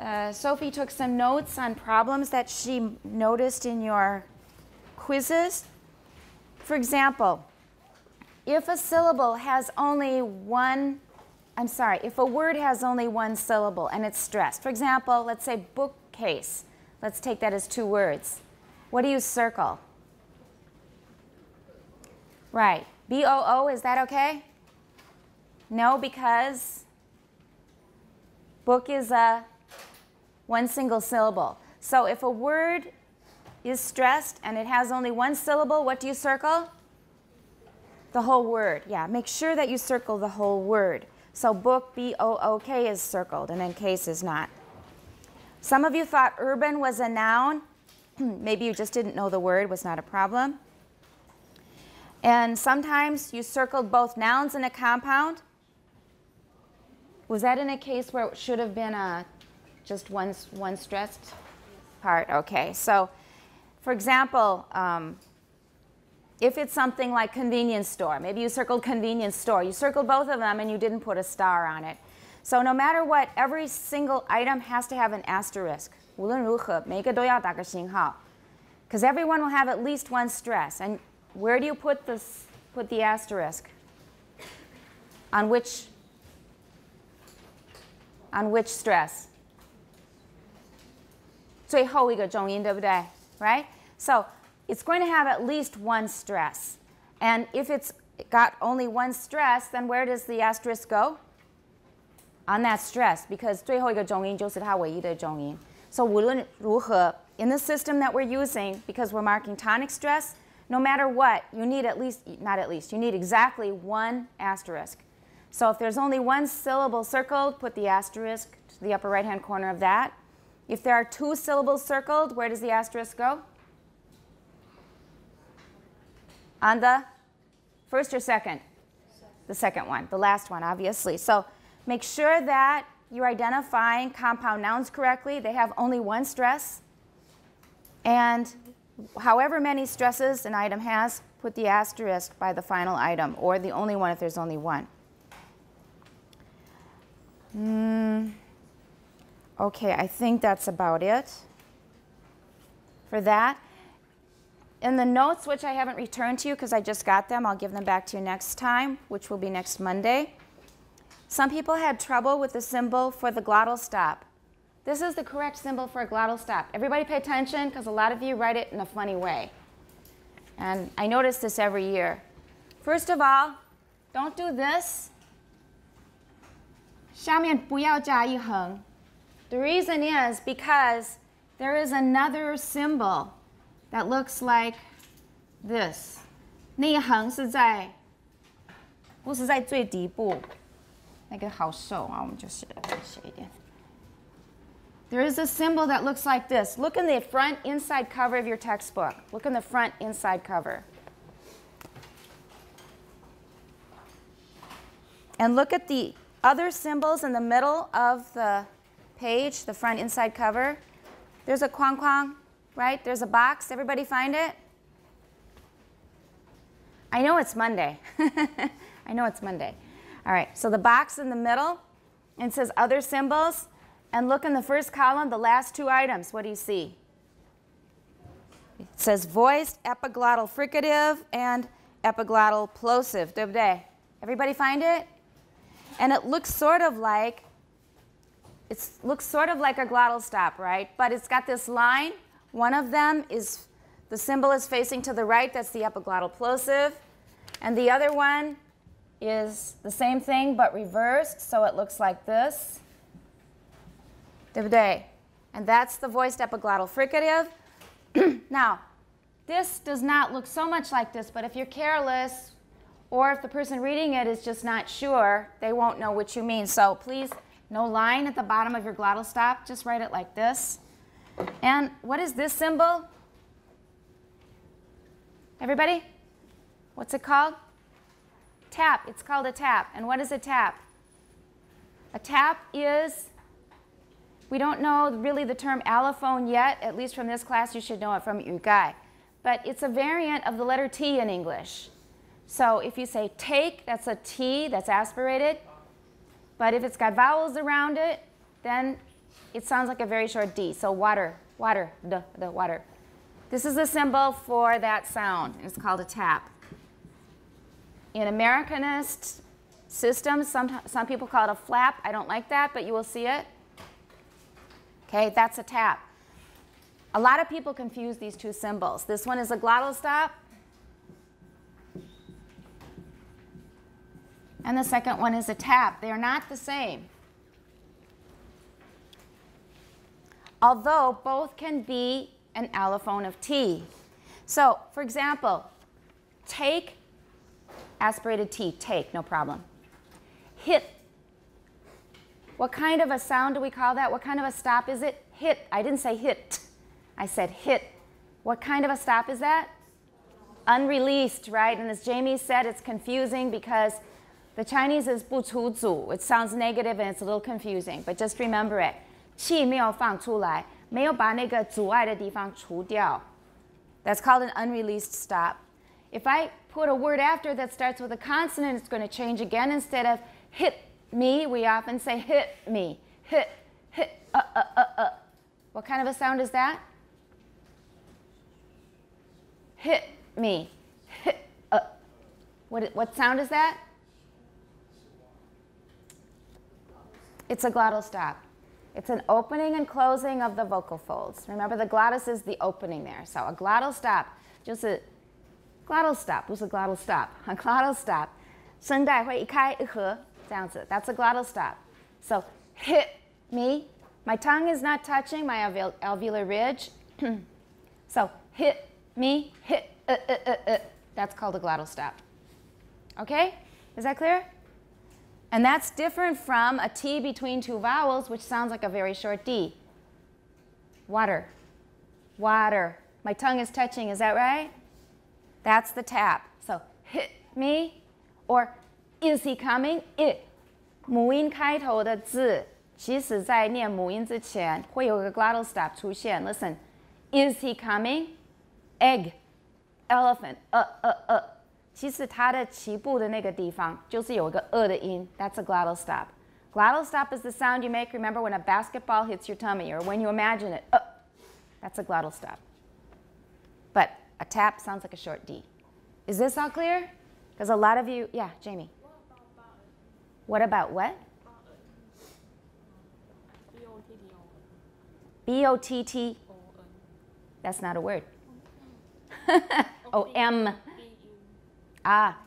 Uh, Sophie took some notes on problems that she noticed in your quizzes. For example, if a syllable has only one, I'm sorry, if a word has only one syllable and it's stressed, for example, let's say bookcase, let's take that as two words. What do you circle? Right, B O O, is that okay? No, because book is a one single syllable. So if a word is stressed and it has only one syllable, what do you circle? The whole word. Yeah, make sure that you circle the whole word. So book, B-O-O-K is circled, and then case is not. Some of you thought urban was a noun. Maybe you just didn't know the word was not a problem. And sometimes you circled both nouns in a compound. Was that in a case where it should have been a just one, one stressed part? Okay, so for example, um, if it's something like convenience store, maybe you circled convenience store, you circled both of them and you didn't put a star on it. So no matter what, every single item has to have an asterisk. 无论如何，每个都要打个星号, because everyone will have at least one stress. And where do you put this? Put the asterisk. On which? On which stress? 最后一个重音，对不对？Right? So it's going to have at least one stress. And if it's got only one stress, then where does the asterisk go? On that stress, because 最后一个重音就是它唯一的重音。So 无论如何, in the system that we're using, because we're marking tonic stress, no matter what, you need at least, not at least, you need exactly one asterisk. So if there's only one syllable circled, put the asterisk to the upper right-hand corner of that. If there are two syllables circled, where does the asterisk go? On the first or second? The second one, the last one, obviously. So make sure that you're identifying compound nouns correctly. They have only one stress. And however many stresses an item has, put the asterisk by the final item, or the only one if there's only one. Mm. Okay, I think that's about it for that. In the notes, which I haven't returned to you because I just got them, I'll give them back to you next time, which will be next Monday. Some people had trouble with the symbol for the glottal stop. This is the correct symbol for a glottal stop. Everybody pay attention because a lot of you write it in a funny way. And I notice this every year. First of all, don't do this. 下面不要加一横。the reason is because there is another symbol that looks like this. 那一行是在，不是在最底部，那个好瘦啊，我们就写写一点。There is a symbol that looks like this. Look in the front inside cover of your textbook. Look in the front inside cover. And look at the other symbols in the middle of the page, the front inside cover. There's a kwang kwang, right? There's a box. Everybody find it? I know it's Monday. I know it's Monday. All right, so the box in the middle, it says other symbols. And look in the first column, the last two items. What do you see? It says voiced, epiglottal fricative, and epiglottal plosive. Everybody find it? And it looks sort of like it looks sort of like a glottal stop, right? But it's got this line. One of them is, the symbol is facing to the right, that's the epiglottal plosive. And the other one is the same thing but reversed, so it looks like this. And that's the voiced epiglottal fricative. now, this does not look so much like this, but if you're careless, or if the person reading it is just not sure, they won't know what you mean. So please no line at the bottom of your glottal stop. Just write it like this. And what is this symbol? Everybody? What's it called? Tap. It's called a tap. And what is a tap? A tap is, we don't know really the term allophone yet, at least from this class, you should know it from Yugai. But it's a variant of the letter T in English. So if you say take, that's a T that's aspirated. But if it's got vowels around it, then it sounds like a very short D. So water, water, the, the water. This is a symbol for that sound. It's called a tap. In Americanist systems, some, some people call it a flap. I don't like that, but you will see it. Okay, that's a tap. A lot of people confuse these two symbols. This one is a glottal stop. And the second one is a tap. They are not the same. although both can be an allophone of T. So, for example, take, aspirated T, take, no problem. Hit. What kind of a sound do we call that? What kind of a stop is it? Hit. I didn't say hit. I said hit. What kind of a stop is that? Unreleased, right? And as Jamie said, it's confusing because the Chinese is 不除阻. It sounds negative and it's a little confusing, but just remember it. 气没有放出来，没有把那个阻碍的地方除掉. That's called an unreleased stop. If I put a word after that starts with a consonant, it's going to change again. Instead of hit me, we often say hit me. Hit, hit, uh, uh, uh, uh. What kind of a sound is that? hit me, hit, uh. What, what sound is that? It's a glottal stop. It's an opening and closing of the vocal folds. Remember, the glottis is the opening there. So a glottal stop just a glottal stop a glottal stop. A glottal stop. 声带会一开一合这样子. That's a glottal stop. So hit me. My tongue is not touching my alveolar ridge. so hit me, hit, uh, uh, uh, uh. That's called a glottal stop. Okay? Is that clear? And that's different from a T between two vowels, which sounds like a very short D. Water. Water. My tongue is touching, is that right? That's the tap. So hit me or is he coming? It. 母音开头的字，其实在念母音之前会有个 glottal stop 出现。Listen, is he coming? egg, elephant, 呃呃呃， 其实它的起步的那个地方就是有一个呃的音，that's a glottal stop. Glottal stop is the sound you make, remember, when a basketball hits your tummy or when you imagine it, uh, that's a glottal stop. But a tap sounds like a short D. Is this all clear? Because a lot of you, yeah, Jamie. What about what? B O T T. That's not a word. oh, M. Ah.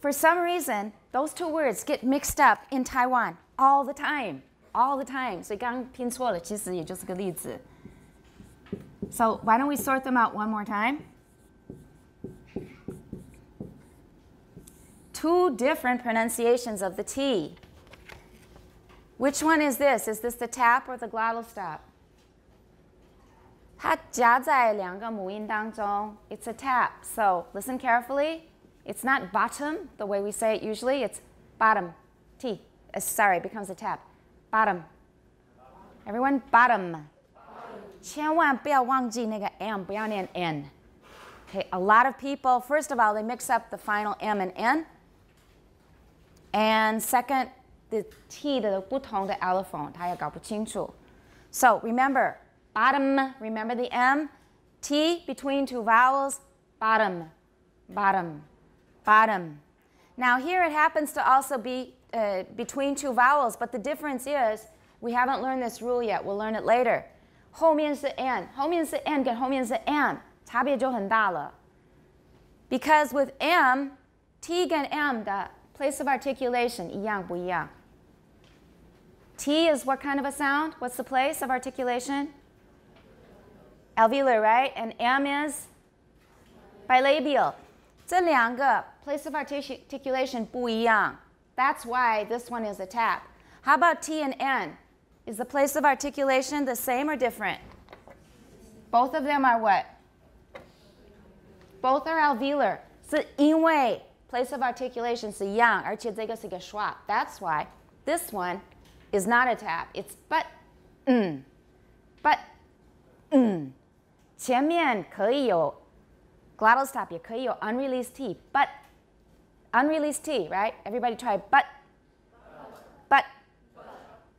For some reason, those two words get mixed up in Taiwan all the time, all the time. So So why don't we sort them out one more time? Two different pronunciations of the T. Which one is this? Is this the tap or the glottal stop? 它夹在两个母音当中. It's a tap. So listen carefully. It's not bottom the way we say it usually. It's bottom. T. Uh, sorry, becomes a tap. Bottom. Everyone, bottom. 千万不要忘记那个 m，不要念 n. Okay, a lot of people, first of all, they mix up the final m and n. And second, the t 的不同的 allophone, 他也搞不清楚. So remember, bottom, remember the M? T between two vowels, bottom, bottom, bottom. Now here it happens to also be uh, between two vowels, but the difference is we haven't learned this rule yet. We'll learn it later. 后面是 n，后面是 n 跟后面是 m，差别就很大了。Because with m, t 跟 m 的 place of articulation 一样不一样？T is what kind of a sound? What's the place of articulation? alveolar, right? And M is bilabial. 这两个 place of articulation 不一样. That's why this one is a tap. How about T and N? Is the place of articulation the same or different? Both of them are what? Both are alveolar. 是因为 place of articulation 是一样，而且这个是一个 schwa. That's why this one is not a tap. It's but, mm, but, mm. 前面可以有 glottal stop 也可以有 unreleased T, but unreleased T, right? Everybody try but, but.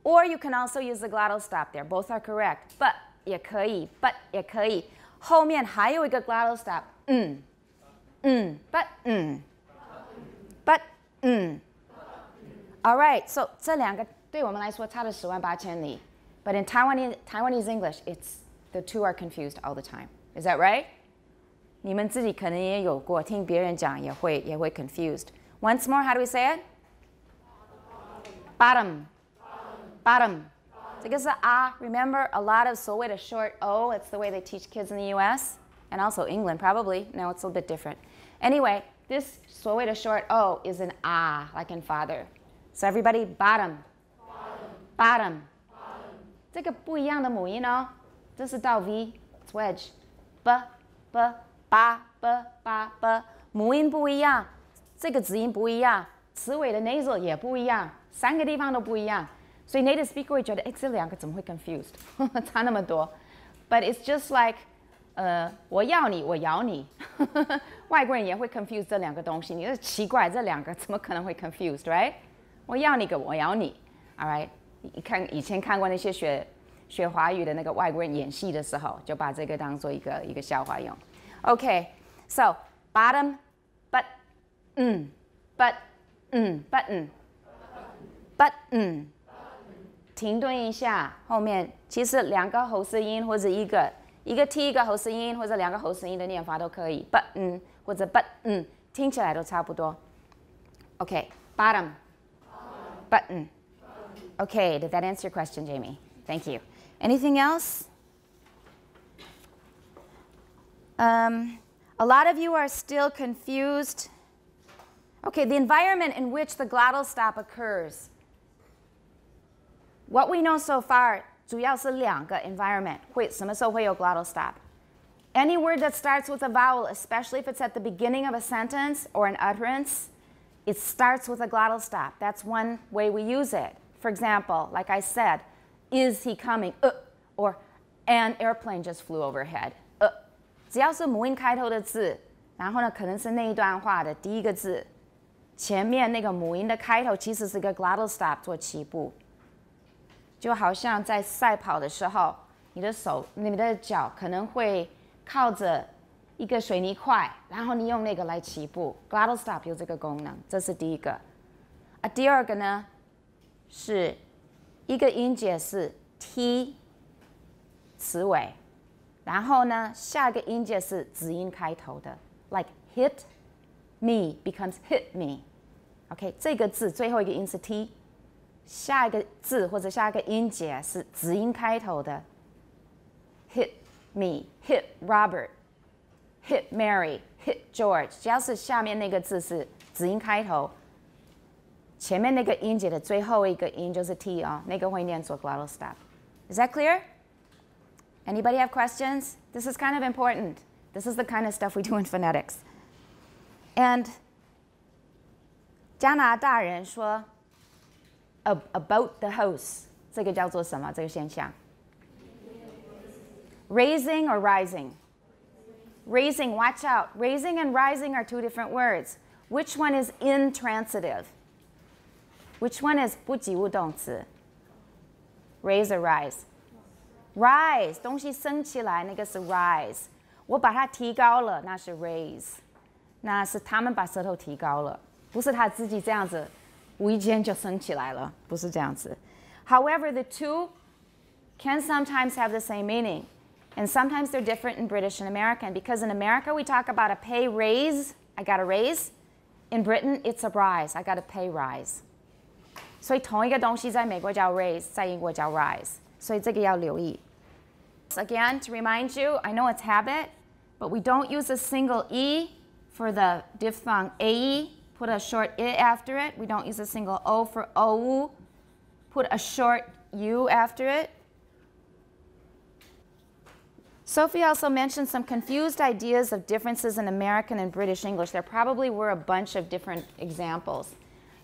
Or you can also use the glottal stop there. Both are correct. But 也可以，but 也可以。后面还有一个 glottal stop，嗯，嗯，but 嗯，but 嗯。All right, so 这两个对我们来说差了十万八千里。But in Taiwanese Taiwanese English, it's the two are confused all the time. Is that right? 你们自己可能也有过，听别人讲也会也会 confused. Once more, how do we say it? Bottom. Bottom. 这个是 ah. Remember, a lot of 所谓的 short o. It's the way they teach kids in the U.S. and also England, probably. No, it's a little bit different. Anyway, this 所谓的 short o is an ah, like in father. So everybody, bottom. Bottom. 这个不一样的母音哦，这是到 V, it's wedge. b, b, ba, b, ba, b. 母音不一样，这个子音不一样，词尾的 nasal 也不一样，三个地方都不一样。所以 native speaker 会觉得，哎，这两个怎么会 confused？差那么多。But it's just like，呃，我要你，我咬你。外国人也会 confuse 这两个东西。你是奇怪，这两个怎么可能会 confused？Right？我要你个，我咬你。All right？你看以前看过那些学学华语的那个外国人演戏的时候，就把这个当做一个一个笑话用。Okay, so bottom, mm, mm, button, button, button, button。停顿一下，后面其实两个喉塞音或者一个一个 t 一个喉塞音或者两个喉舌音的念法都可以，button 或者 button，听起来都差不多。OK，bottom，button。Okay, did that answer your question, Jamie? Thank you. Anything else? Um, a lot of you are still confused. Okay, the environment in which the glottal stop occurs. What we know so far 主要是两个 environment 会什么时候会有 glottal stop. Any word that starts with a vowel, especially if it's at the beginning of a sentence or an utterance, it starts with a glottal stop. That's one way we use it. For example, like I said, is he coming? Uh, or an airplane just flew overhead. 只要是母音开头的字，然后呢，可能是那一段话的第一个字，前面那个母音的开头其实是个 glottal stop 做起步。就好像在赛跑的时候，你的手、你的脚可能会靠着一个水泥块，然后你用那个来起步。Glottal stop 有这个功能，这是第一个。啊，第二个呢，是一个音节是 t 词尾，然后呢，下一个音节是子音开头的，like hit me becomes hit me。OK，这个字最后一个音是 t。下一个字或者下一个音节是子音开头的，hit me, hit Robert, hit Mary, hit George，只要是下面那个字是子音开头，前面那个音节的最后一个音就是 t 啊，那个会念作 glottal stop。Is that clear? Anybody have questions? This is kind of important. This is the kind of stuff we do in phonetics. And 加拿大人说。about the house，这个叫做什么？这个现象？Raising or rising? Raising, watch out. Raising and rising are two different words. Which one is intransitive? Which one is 不及物动词？Raise or rise? Rise，东西升起来，那个是 rise。我把它提高了，那是 raise。那是他们把舌头提高了，不是他自己这样子 However, the two can sometimes have the same meaning. And sometimes they're different in British and American because in America we talk about a pay raise, I got a raise. In Britain, it's a rise, I got a pay rise. 所以同一个东西在美国叫 raise，在英国叫 rise，所以这个要留意。 Again, to remind you, I know it's habit, but we don't use a single e for the diphthong ae put a short i after it. We don't use a single o for ou. Put a short u after it. Sophie also mentioned some confused ideas of differences in American and British English. There probably were a bunch of different examples.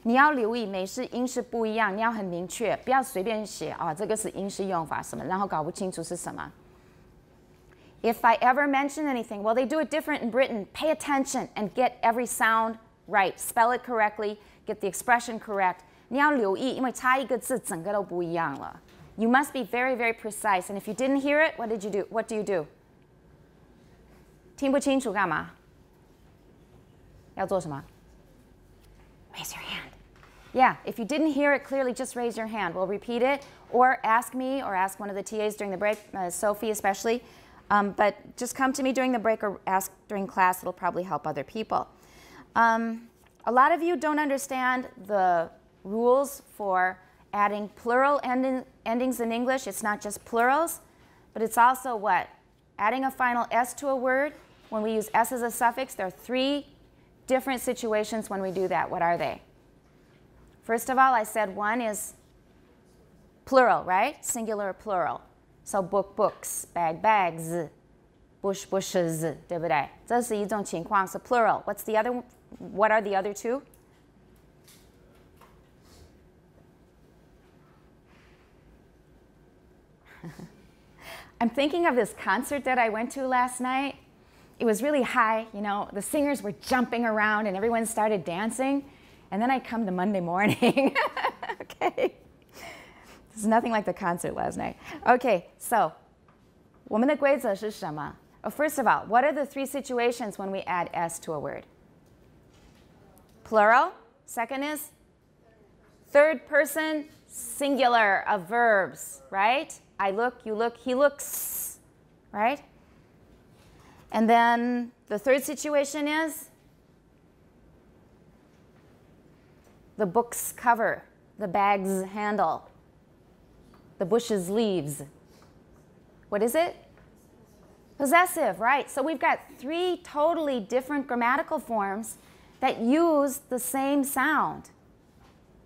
你要留意美式、英式不一样，你要很明确，不要随便写啊，这个是英式用法什么，然后搞不清楚是什么。If I ever mention anything, well, they do it different in Britain. Pay attention and get every sound right. Spell it correctly. Get the expression correct. 你要留意，因为差一个字，整个都不一样了。You must be very, very precise. And if you didn't hear it, what did you do? What do you do? 听不清楚干嘛？要做什么？Raise your hand. Yeah, if you didn't hear it clearly, just raise your hand. We'll repeat it, or ask me, or ask one of the TAs during the break, uh, Sophie especially. Um, but just come to me during the break or ask during class. It'll probably help other people. Um, a lot of you don't understand the rules for adding plural ending, endings in English. It's not just plurals, but it's also what? Adding a final S to a word. When we use S as a suffix, there are three different situations when we do that. What are they? First of all, I said one is plural, right? Singular plural. So book books, bag bags, bush bushes, 对不对？这是一种情况是 plural. What's the other? What are the other two? I'm thinking of this concert that I went to last night. It was really high, you know, the singers were jumping around and everyone started dancing. And then I come to Monday morning. okay. There's nothing like the concert last night. Okay, so 我们的规则是什么? Oh, first of all, what are the three situations when we add s to a word? Plural. Second is third person singular of verbs, right? I look, you look, he looks, right? And then the third situation is the book's cover, the bag's handle, the bush's leaves. What is it? Possessive, right? So we've got three totally different grammatical forms that use the same sound,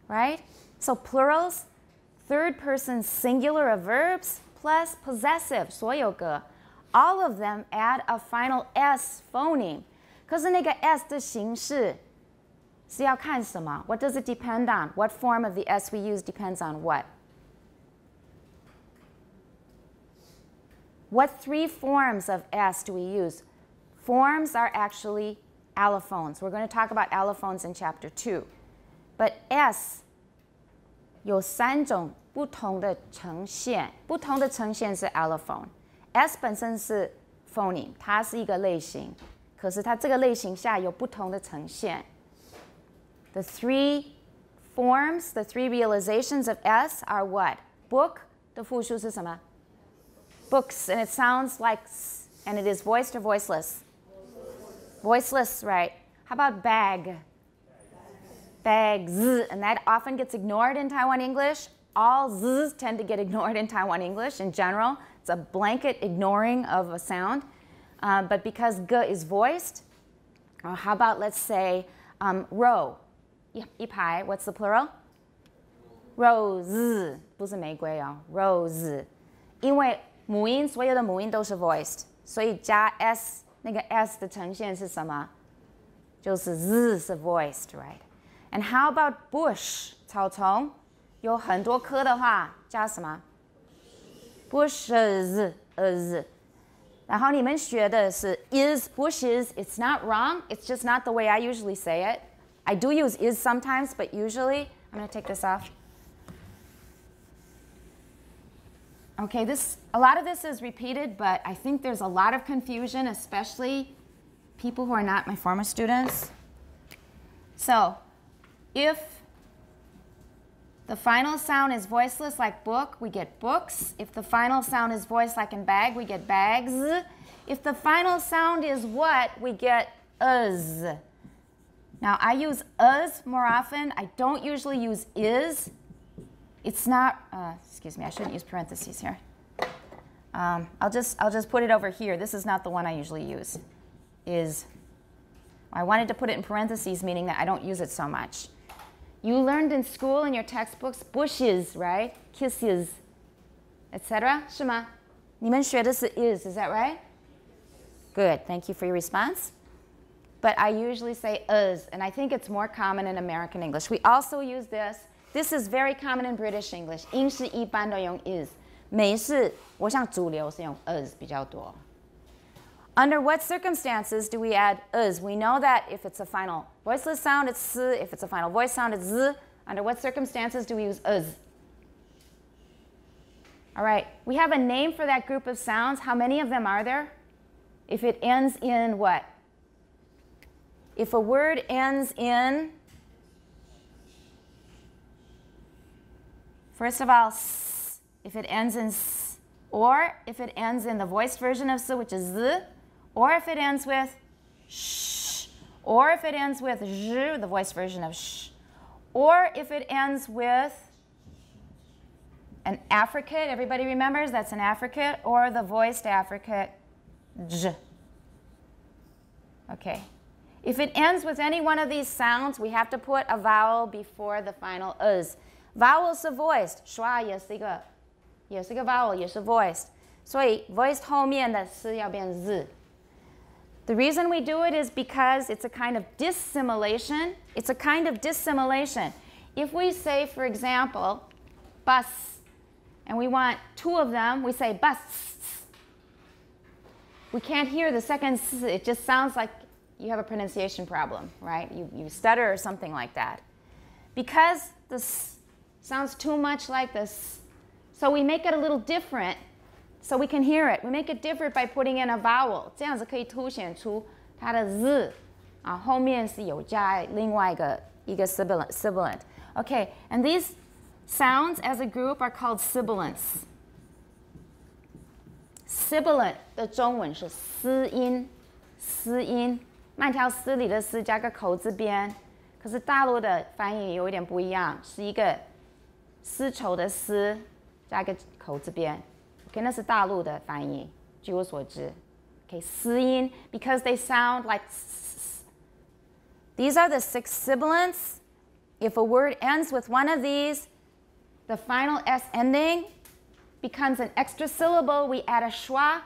right? So plurals, third person singular of verbs, plus possessive, 所有格, all of them add a final s phoneme. 可是那个 s 的形式 是要看什么？What does it depend on? What form of the S we use depends on what? What three forms of S do we use? Forms are actually allophones. We're going to talk about allophones in chapter 2. But S 有三种不同的呈现，不同的呈现是 allophone。S 本身是 phoneme，它是一个类型，可是它这个类型下有不同的呈现。 the three forms, the three realizations of S are what? Book, the 复数是什么? Books, and it sounds like s, and it is voiced or voiceless? Voiceless, right. How about bag? Bag, z, and that often gets ignored in Taiwan English. All z's tend to get ignored in Taiwan English in general. It's a blanket ignoring of a sound. Uh, but because g is voiced, or how about let's say um, row? 一排，What's the plural? Rose 不是玫瑰哦，rose。因为母音所有的母音都是 voiced，所以加 s 那个 s 的呈现是什么？就是 z 是 voiced，right？And how about bush 草丛？有很多棵的话，加什么？bushes is。然后你们学的是 is bushes。It's not wrong. It's just not the way I usually say it. I do use is sometimes, but usually, I'm to take this off. Okay, this, a lot of this is repeated, but I think there's a lot of confusion, especially people who are not my former students. So, if the final sound is voiceless like book, we get books. If the final sound is voiced like in bag, we get bags. If the final sound is what, we get us. Now, I use us more often. I don't usually use is. It's not, uh, excuse me, I shouldn't use parentheses here. Um, I'll, just, I'll just put it over here. This is not the one I usually use. Is. I wanted to put it in parentheses, meaning that I don't use it so much. You learned in school in your textbooks bushes, right? Kisses, etc. 是吗？你们学的是 is, is that right? Good. Thank you for your response. but I usually say us, and I think it's more common in American English. We also use this. This is very common in British English. 英式一般都用 is，美式我想主流是用 us 比较多。Under what circumstances do we add us? We know that if it's a final voiceless sound, it's s. If it's a final voice sound, it's z. Under what circumstances do we use us? All right, we have a name for that group of sounds. How many of them are there? If it ends in what? If a word ends in, first of all, s, if it ends in s, or if it ends in the voiced version of s, which is z, or if it ends with sh, or if it ends with zh, the voiced version of sh, or if it ends with an affricate, everybody remembers that's an affricate, or the voiced affricate, j. Okay. If it ends with any one of these sounds, we have to put a vowel before the final uz. Vowels are voiced. Schwa 也是一个，也是一个 vowel, voiced。所以 voiced 后面的是要变 The reason we do it is because it's a kind of dissimilation. It's a kind of dissimilation. If we say, for example, bus, and we want two of them, we say bus. We can't hear the second s. It just sounds like you have a pronunciation problem, right? You, you stutter or something like that. Because this sounds too much like this, so we make it a little different so we can hear it. We make it different by putting in a vowel，这样子可以凸显出它的 z 啊，后面是有加另外一个一个 sibilant sibilant. Okay, and these sounds as a group are called sibilants. Sibilant 的中文是丝音，丝音。 慢条斯理的斯加个口字边，可是大陆的翻译有一点不一样，是一个丝绸的丝加个口字边。OK，那是大陆的翻译，据我所知。OK，丝音，because they sound like. These are the six sibilants. If a word ends with one of these, the final S ending becomes an extra syllable. We add a schwa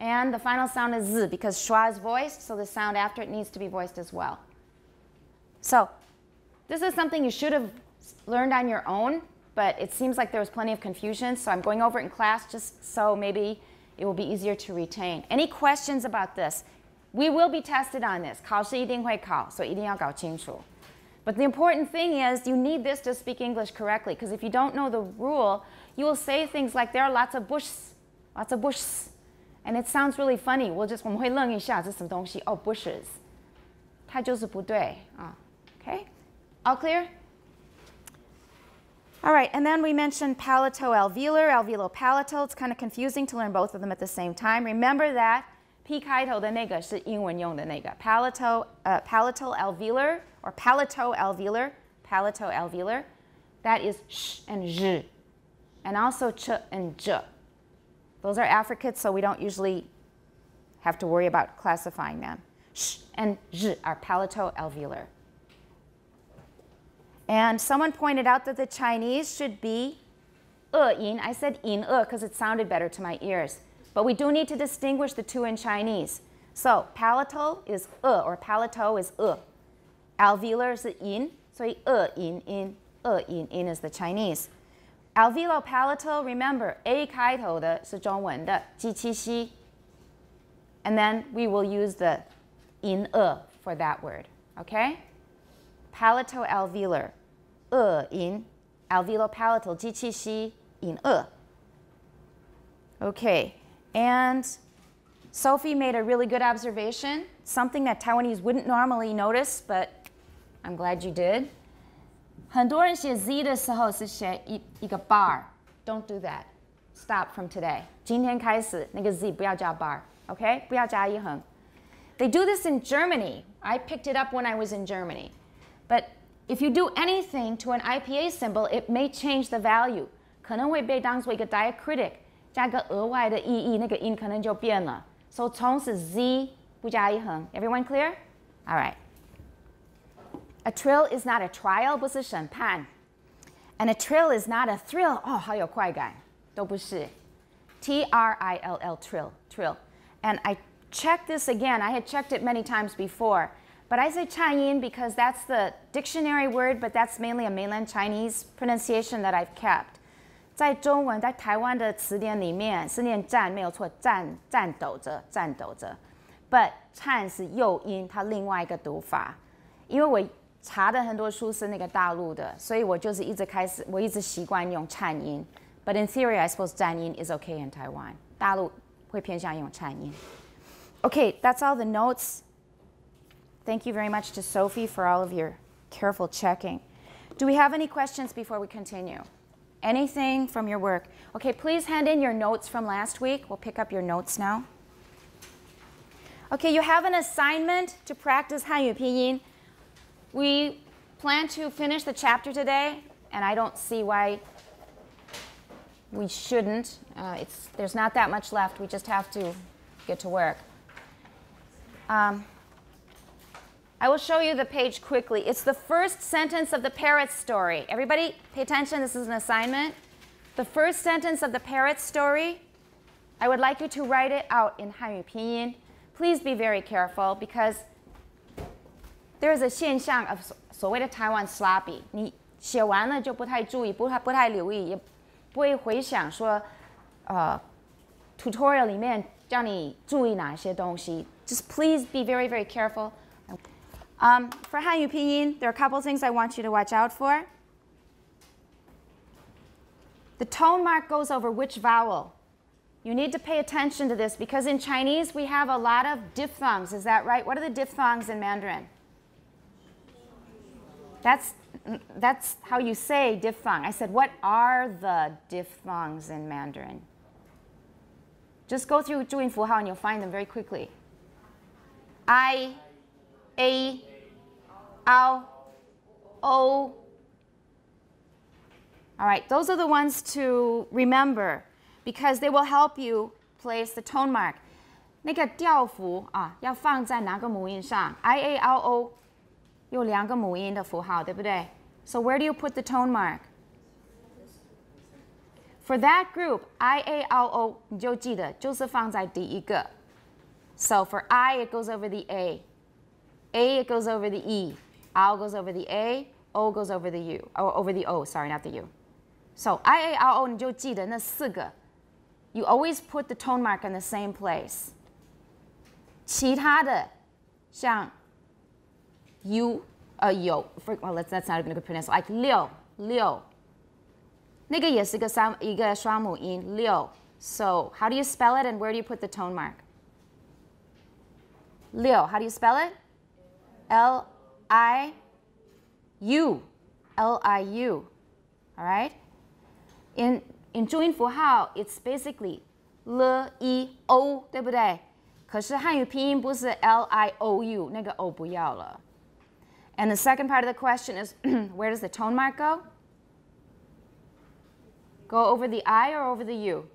and the final sound is z because schwa is voiced, so the sound after it needs to be voiced as well. So this is something you should have learned on your own, but it seems like there was plenty of confusion, so I'm going over it in class just so maybe it will be easier to retain. Any questions about this? We will be tested on this. 考试一定会考，所以一定要搞清楚. But the important thing is you need this to speak English correctly, because if you don't know the rule, you will say things like there are lots of bushs, lots of bushs, and it sounds really funny. We'll just 我们会愣一下，这什么东西？哦，bushes，它就是不对啊。Okay, all clear? All right, and then we mentioned palato-alveolar, alveolo-palatal. It's kind of confusing to learn both of them at the same time. Remember that P 开头的那个是英文用的那个 palato, uh, palatal-alveolar or palato-alveolar, palato-alveolar. That is sh and zh, and also ch and j. Those are affricates, so we don't usually have to worry about classifying them. Sh and zh are palato-alveolar. And someone pointed out that the Chinese should be uh, e in. I said in e uh, because it sounded better to my ears. But we do need to distinguish the two in Chinese. So palatal is e or palato is e. Alveolar is in, so e in in, in in is the Chinese. Alveolo-palatal, remember, A 开头的是中文的机器吸 and then we will use the in e for that word, okay? Palato-alveolar, e in, alveolo-palatal, 机器吸 in e. Okay, and Sophie made a really good observation, something that Taiwanese wouldn't normally notice, but I'm glad you did. 很多人写 z 的时候是写一一个 bar，don't do that. Stop from today. 今天开始那个 z 不要加 bar，OK？、Okay? 不要加一横。They do this in Germany. I picked it up when I was in Germany. But if you do anything to an IPA symbol, it may change the value. 可能会被当做一个 diacritic，加个额外的意义，那个音可能就变了。So 从是 z 不加一横。Everyone clear? All right. A trill is not a trial, 不是审判。And a trill is not a thrill. 哦，好有快感，都不是。T R I L L trill trill. And I check this again. I had checked it many times before. But I say Chinese because that's the dictionary word, but that's mainly a mainland Chinese pronunciation that I've kept. 在中文，在台湾的词典里面是念战，没有错，战战斗着，战斗着。But 颤是幼音，它另外一个读法。因为我 查的很多书是那个大陆的，所以我就是一直开始，我一直习惯用颤音。But in theory, I suppose 战音 is okay in Taiwan。大陆会偏向用颤音。Okay, that's all the notes. Thank you very much to Sophie for all of your careful checking. Do we have any questions before we continue? Anything from your work? Okay, please hand in your notes from last week. We'll pick up your notes now. Okay, you have an assignment to practice Hanyu Pinyin. We plan to finish the chapter today, and I don't see why we shouldn't. Uh, it's, there's not that much left. We just have to get to work. Um, I will show you the page quickly. It's the first sentence of the parrot story. Everybody pay attention, this is an assignment. The first sentence of the parrot story, I would like you to write it out in Hanyu Pinyin. Please be very careful because there is a 现象 of 所谓的台湾 sloppy。你写完了就不太注意，不太不太留意，也不会回想说，呃，tutorial 里面叫你注意哪些东西。Just please be very very careful. Um, for Hanyu Pinyin, there are a couple things I want you to watch out for. The tone mark goes over which vowel? You need to pay attention to this because in Chinese we have a lot of diphthongs. Is that right? What are the diphthongs in Mandarin? That's, that's how you say diphthong. I said, what are the diphthongs in Mandarin? Just go through 注音符号 and you'll find them very quickly. I, A, ow, o. All right, those are the ones to remember because they will help you place the tone mark. 那个调符啊，要放在哪个母音上？I A L O 有两个母音的符号，对不对？So where do you put the tone mark? For that group, I A L O 你就记得就是放在第一个。So for I, it goes over the A. A, it goes over the E. L goes over the A, O goes over the U, or over the O, sorry, not the U. So I, A, L, O 你就记得那四个 you always put the tone mark in the same place. 其他的像 U 呃有 for well let's that's not even a good pronounce like 六六那个也是个三一个双母音六 so how do you spell it and where do you put the tone mark? 六 how do you spell it? L I U L I U all right in in 注音符号，it's basically l e o，对不对？可是汉语拼音不是 l i o u，那个 o 不要了。 And the second part of the question is, where does the tone mark go? Go over the i or over the u?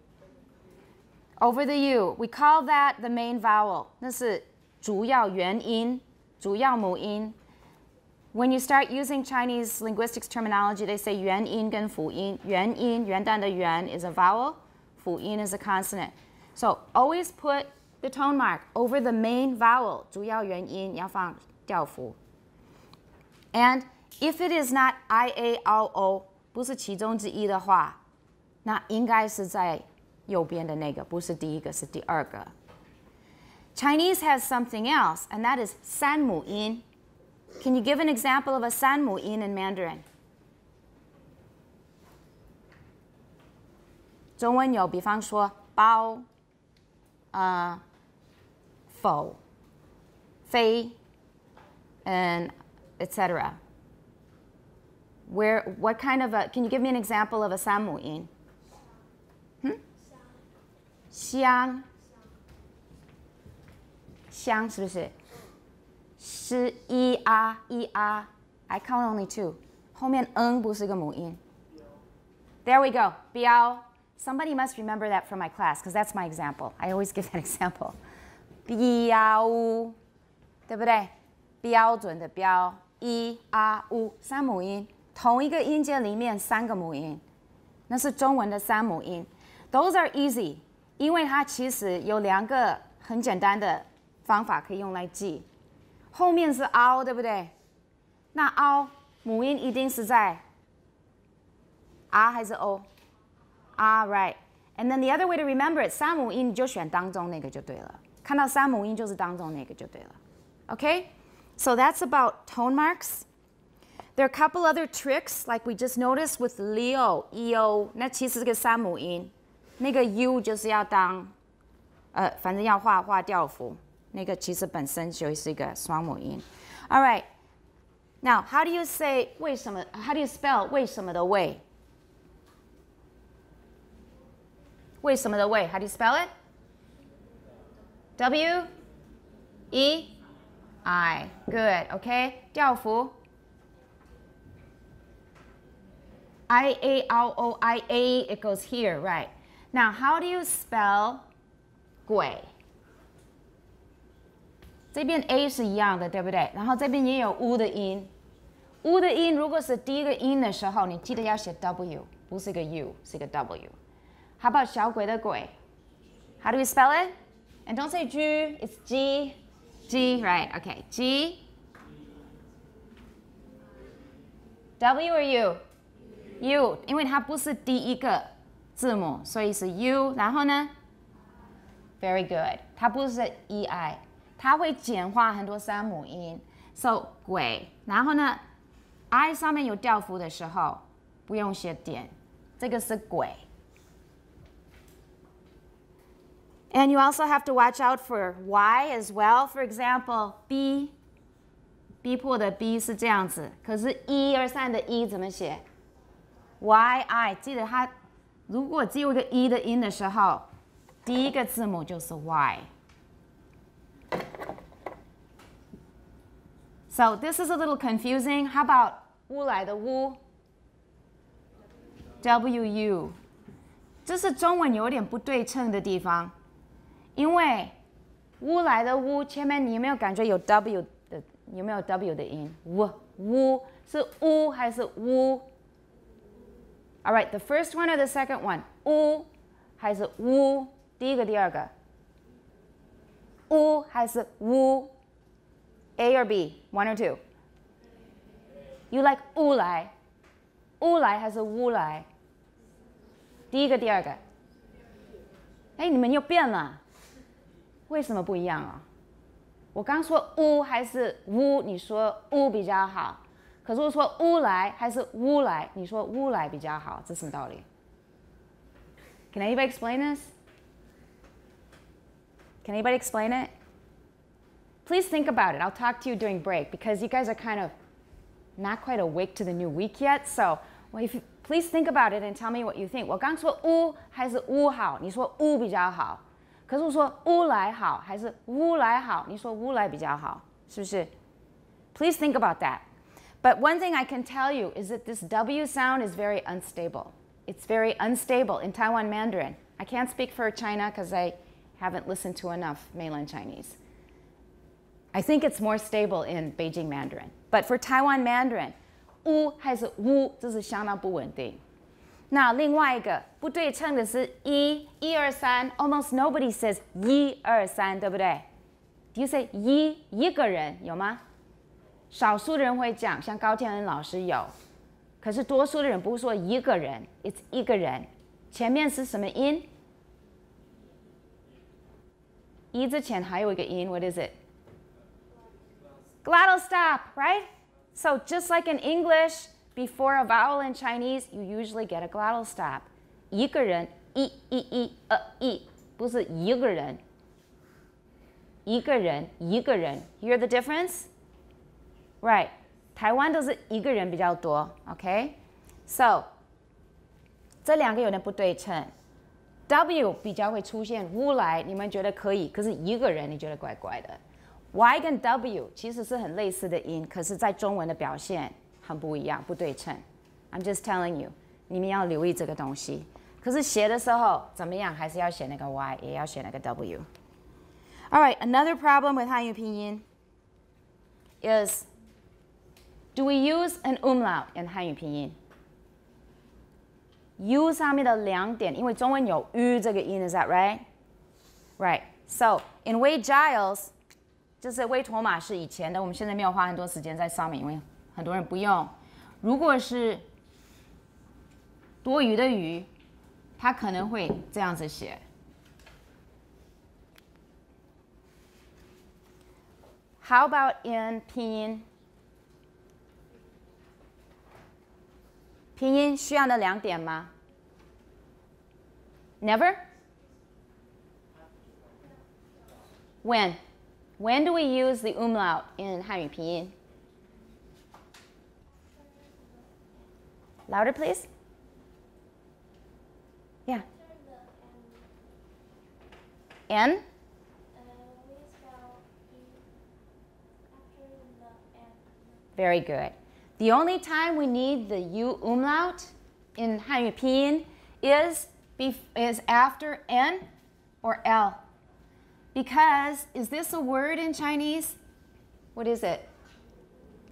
Over the u. We call that the main vowel. 那是主要元音，主要母音。when you start using Chinese linguistics terminology, they say 元音跟辅音。元音元旦的元 is a vowel, 辅音 is a consonant. So always put the tone mark over the main vowel, 主要元音要放调符。 And if it is not I A L O o, 不是其中之一的话，那应该是在右边的那个，不是第一个，是第二个。Chinese has something else, and that is 三母音。Can you give an example of a 三母音 in Mandarin? 中文有，比方说包、呃、否、非，嗯。etc. Where, what kind of a, can you give me an example of a sanmu in? Hmm? 香，香是不是？是 e r e r。I count only two. 后面 n 不是个母音。There we go. 标。Somebody must remember that from my class because that's my example. I always give that example. 标，对不对？标准的标 ，e r u 三母音，同一个音节里面三个母音，那是中文的三母音。Those are easy，因为它其实有两个很简单的方法可以用来记。后面是凹对不对？那凹母音一定是在 r 还是 o？r right。And then the other way to remember it，三母音你就选当中那个就对了。看到三母音就是当中那个就对了。OK So that's about tone marks. There are a couple other tricks, like we just noticed with Leo, EO，那其实是个三母音，那个 U 就是要当，呃，反正要画画调符，那个其实本身就是一个双母音。All right, now how do you say 为什么？How do you spell 为什么的为？为什么的为？How do you spell it? W E I. Good. Okay. 调符 I A L O I A. It goes here, right? Now, how do you spell 鬼？这边 A 是一样的，对不对？然后这边也有 U 的音。U 的音如果是第一个音的时候，你记得要写 W，不是一个 U，是一个 W。How about 小鬼的鬼？How do we spell it? And don't say G, it's G. G, right, okay. G. W or U? U，因为它不是第一个字母，所以是 U。然后呢？Very good，它不是 E I，它会简化很多三母音。So 鬼，然后呢？I 上面有调符的时候，不用写点，这个是鬼。And you also have to watch out for Y as well. For example, B, B 破的 B 是这样子，可是一二三的一怎么写？Y I 记得它，如果只有一个一的音的时候，第一个字母就是 Y。So this is a little confusing. How about 乌来的乌？W U，这是中文有点不对称的地方。 因为乌来的乌前面你有没有感觉有 W 的有没有 W 的音？乌乌是乌还是乌？All right, the first one or the second one？乌还是乌？第一个第二个？乌还是乌？A or B？One or two？You like 乌来？乌来还是乌来？第一个第二个？哎，你们又变了。为什么不一样啊？我刚说乌还是乌，你说乌比较好。可是我说乌来还是乌来，你说乌来比较好，这什么道理？Can anybody explain this? Can anybody explain it? Please think about it. I'll talk to you during break because you guys are kind of not quite awake to the new week yet. So, well, if you, please think about it and tell me what you think. 我刚说乌还是乌好，你说乌比较好。 可是我说乌来好还是乌来好？你说乌来比较好，是不是？Please think about that. But one thing I can tell you is that this W sound is very unstable. It's very unstable in Taiwan Mandarin. I can't speak for China because I haven't listened to enough mainland Chinese. I think it's more stable in Beijing Mandarin. But for Taiwan Mandarin, 乌还是乌，这是相当不稳定。 那另外一个不对称的是一、一二三，almost nobody says 一二三，对不对？Do you say 一一个人有吗？少数的人会讲，像高天恩老师有，可是多数的人不说一个人，it's 一个人。前面是什么音？一之前还有一个音，what is it? Glottal stop, right? So just like in English. Before a vowel in Chinese, you usually get a glottal stop. 一个人，一一一呃一，不是一个人。一个人，一个人。Hear the difference? Right. 台湾都是一个人比较多，OK？So 这两个有点不对称。W 比较会出现乌来，你们觉得可以，可是一个人你觉得怪怪的。Y 跟 W 其实是很类似的音，可是在中文的表现 很不一样，不对称。I'm just telling you，你们要留意这个东西。可是写的时候怎么样，还是要写那个 y，也要写那个 w。All right, another problem with 汉语拼音 is do we use an umlaut in 汉语拼音？U 上面的两点，因为中文有 u 这个音，is that right? Right. So in Wade Giles，就是威妥玛是以前的，我们现在没有花很多时间在上面，因为 很多人不用。如果是多余的余，它可能会这样子写。How about in 拼音？拼音需要的两点吗？Never. When? When do we use the umlaut in 汉语拼音? Louder, please. Yeah. N? Very good. The only time we need the U umlaut in Hanyu Pinyin is, is after N or L. Because, is this a word in Chinese? What is it?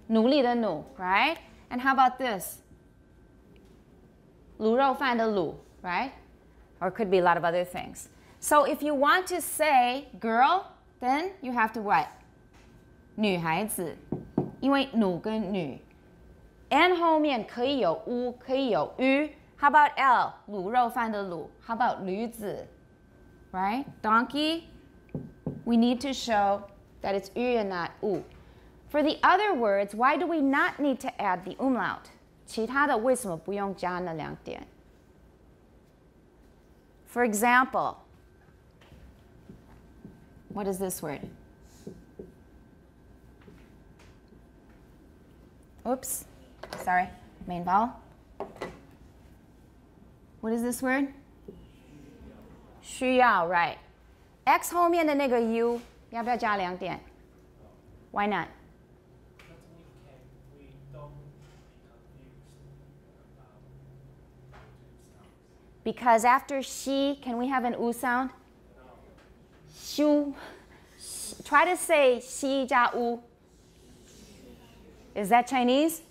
努力的努, right? And how about this? 卤肉饭的卤, right? Or it could be a lot of other things. So if you want to say girl, then you have to what? 女孩子，因为女跟女，n 后面可以有 u，可以有 u。How about l？卤肉饭的卤。How about 驴子？Right? Donkey. We need to show that it's u and not u. For the other words, why do we not need to add the umlaut? 其他的为什么不用加那两点？For example, what is this word? Oops, sorry, main vowel. What is this word? 需要，right? X 后面的那个 U 要不要加两点？Why not? Because after she, can we have an u sound? Shu. Try to say xi 加 u. Is that Chinese?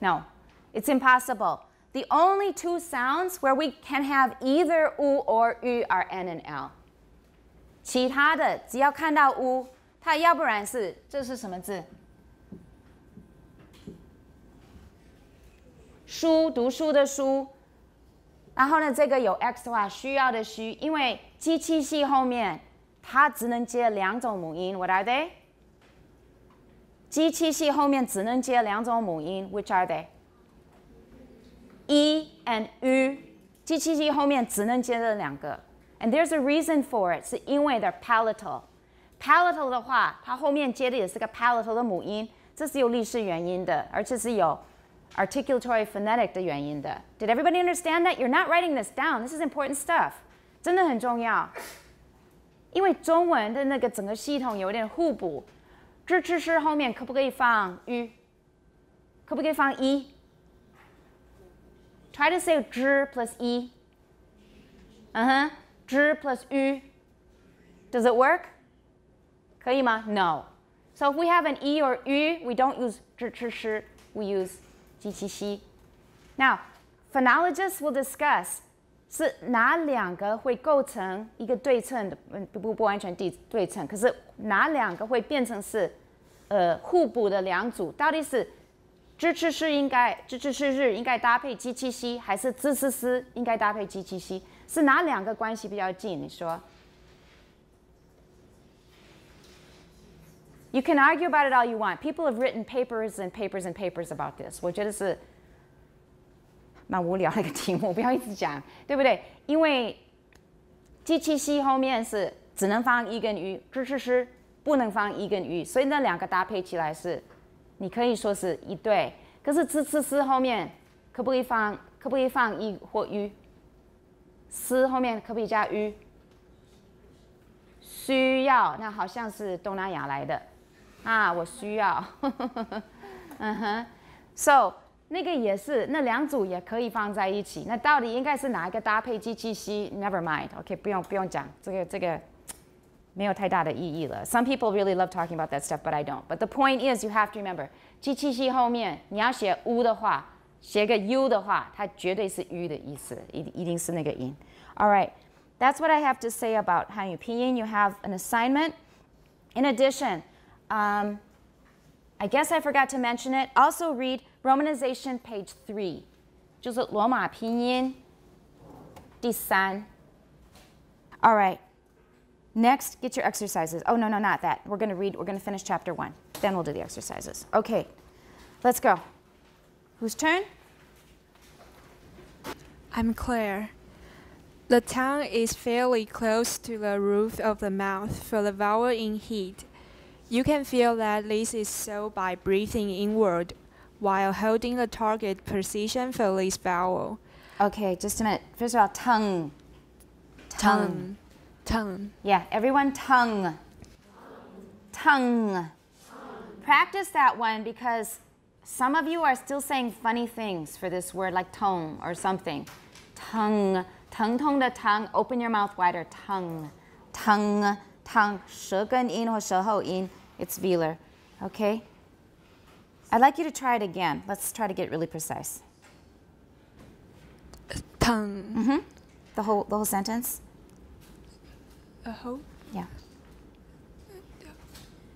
No, it's impossible. The only two sounds where we can have either u or u are n and l. 其他的只要看到 u，它要不然是这是什么字？书读书的书。 然后呢，这个有 x 的话，需要的需，因为机器系后面它只能接两种母音，What are they？机器系后面只能接两种母音，Which are they？e and u，机器系后面只能接这两个，and there's a reason for it，是因为 they're palatal。palatal 的话，它后面接的也是个 palatal 的母音，这是有历史原因的，而且是有 articulatory phonetic 的原因的。Did everybody understand that? You're not writing this down. This is important stuff. 真的很重要，因为中文的那个整个系统有点互补。支持是后面可不可以放 u？可不可以放一？Try to say 支 plus 一。嗯哼，支 plus u。Does it work? 可以吗？No. So if we have an e or u, we don't use 支持是，we use 机器西。Now, phonologists will discuss 是哪两个会构成一个对称的，嗯，不不完全对对称，可是哪两个会变成是，呃，互补的两组？到底是支持是应该支持是日应该搭配机器西，还是支持是应该搭配机器西？是哪两个关系比较近？你说？You can argue about it all you want. People have written papers and papers and papers about this. 我觉得是。蛮无聊的一个题目，不要一直讲，对不对？因为机器 C 后面是只能放一跟 U，支持是不能放一跟鱼所以那两个搭配起来是，你可以说是一对。可是支持是后面可不可以放？可不可以放一或 U？思后面可不可以加 U？需要，那好像是东南亚来的啊，我需要。嗯哼，So。那个也是，那两组也可以放在一起。那到底应该是哪一个搭配机器 C Never mind，OK，不用不用讲，这个这个没有太大的意义了。Some people really love talking about that stuff, but I don't. But the point is, you have to remember，机器 C 后面你要写 u 的话，写个 u 的话，它绝对是 u 的意思，一一定是那个音。All right，that's what I have to say about 汉语拼音. You have an assignment. In addition, um, I guess I forgot to mention it. Also read romanization page three. 就是罗马拼音第三. All right. Next, get your exercises. Oh, no, no, not that. We're going to read, we're going to finish chapter one. Then we'll do the exercises. Okay, let's go. Whose turn? I'm Claire. The tongue is fairly close to the roof of the mouth for the vowel in heat. You can feel that this is so by breathing inward while holding the target position for this vowel. Okay, just a minute. First of all, tongue. Tongue. Tongue. Yeah, everyone, tongue. Tongue. Practice that one because some of you are still saying funny things for this word like tongue or something. Tongue. Tongue, tongue, the tongue. Open your mouth wider. Tongue. Tongue. Tongue. 舌根音或舌后音. It's velar. Okay? I'd like you to try it again. Let's try to get really precise. Tongue. Mm-hmm. The whole the whole sentence. A whole? Yeah.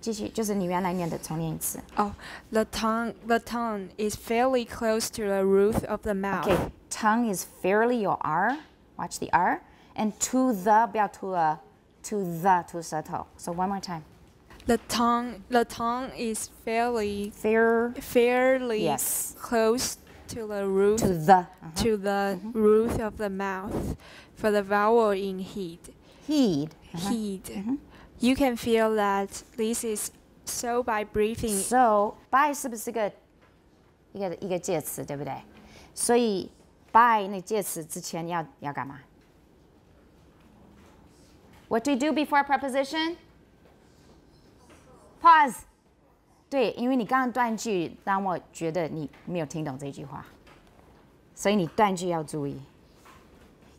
继续，就是你原来念的，重念一次。 Oh, the tongue. The tongue is fairly close to the roof of the mouth. Okay, tongue is fairly your R. Watch the R. And to the, 不要 to a, to the, to 舌头. So one more time. The tongue. The tongue is fairly Fair fairly Yes. close to the roof to the. uh-huh. to the roof of the mouth for the vowel in heat. Heed. uh-huh. Heat. You can feel that this is so by breathing. So by 是不是个一个一个介词，对不对？所以 by 那介词之前要要干嘛？What do you do before a preposition? Pause. 对，因为你刚刚断句让我觉得你没有听懂这句话，所以你断句要注意。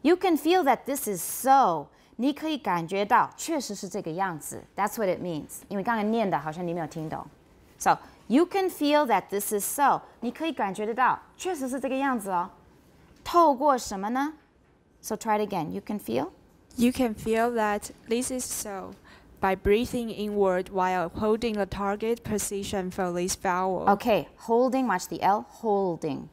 You can feel that this is so. 你可以感觉到确实是这个样子。That's what it means. 因为刚才念的好像你没有听懂。So you can feel that this is so. 你可以感觉得到，确实是这个样子哦。透过什么呢？So try it again. You can feel. You can feel that this is so by breathing inward while holding the target position for this vowel. Okay, holding. Watch the L. Holding.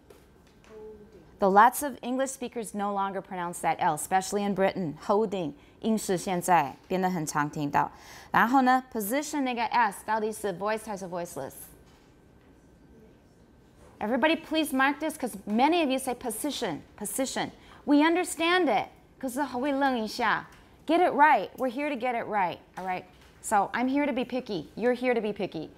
Though lots of English speakers no longer pronounce that L, especially in Britain. Holding. 英式现在变得很常听到。然后呢，position 那个 S 到底是 voice 还是 voiceless？Everybody please mark this because many of you say position, position. We understand it. 可是会愣一下。 Get it right. We're here to get it right. All right. So I'm here to be picky. You're here to be picky.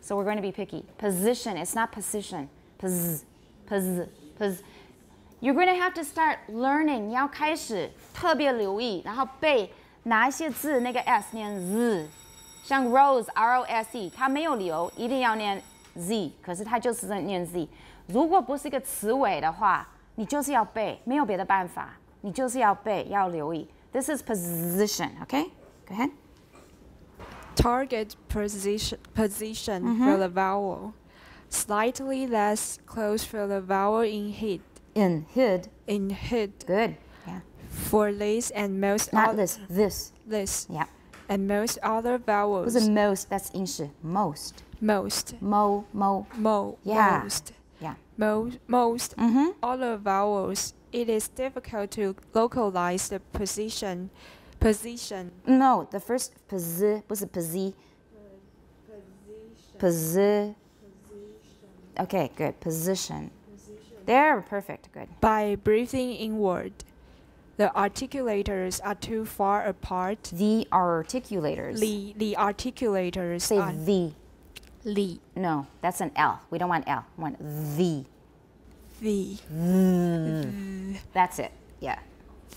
So we're going to be picky. Position. It's not position. Pos, pos, pos. You're going to have to start learning. 你要开始特别留意，然后背哪一些字那个 s 念 z，像 rose r o s e，它没有留，一定要念 z，可是它就是在念 z。如果不是一个词尾的话，你就是要背，没有别的办法，你就是要背，要留意。 this is position, okay? Go ahead. Target position, position mm -hmm. for the vowel. Slightly less close for the vowel in hid. In hid. In hid. Good. Yeah. For this and most Not this, this. This. Yeah. And most other vowels. What's the most? That's 英式 most. Most. Mo, mo. Mo. Yeah. Most. Yeah. Most. Most. Mm -hmm. Other vowels it is difficult to localize the position. Position. No, the first pz 不是 pz. Pz. Okay, good. Position. There, perfect. Good. By breathing inward, the articulators are too far apart. The articulators. The, the articulators Say the. the, No, that's an L. We don't want L. We want the. The, mm. That's it. Yeah.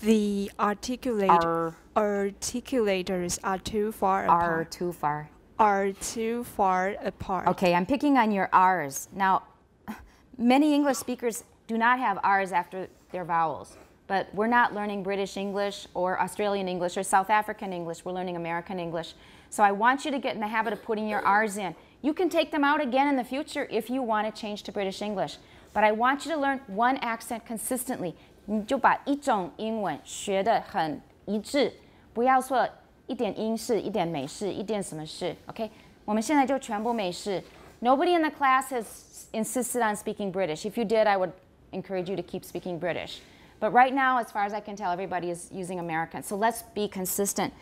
the articulate, Are articulators are too far are apart. too far. Are too far apart. Okay, I'm picking on your R's. Now, many English speakers do not have R's after their vowels, but we're not learning British English or Australian English or South African English. We're learning American English. So I want you to get in the habit of putting your R's in. You can take them out again in the future if you want to change to British English. But I want you to learn one accent consistently. 你就把一种英文学得很 一致，不要说一点英式、一点美式、一点什么式。OK，我们现在就全部美式。Nobody in the class has insisted on speaking British. If you did, I would encourage you to keep speaking British. But right now, as far as I can tell, everybody is using American. So let's be consistent.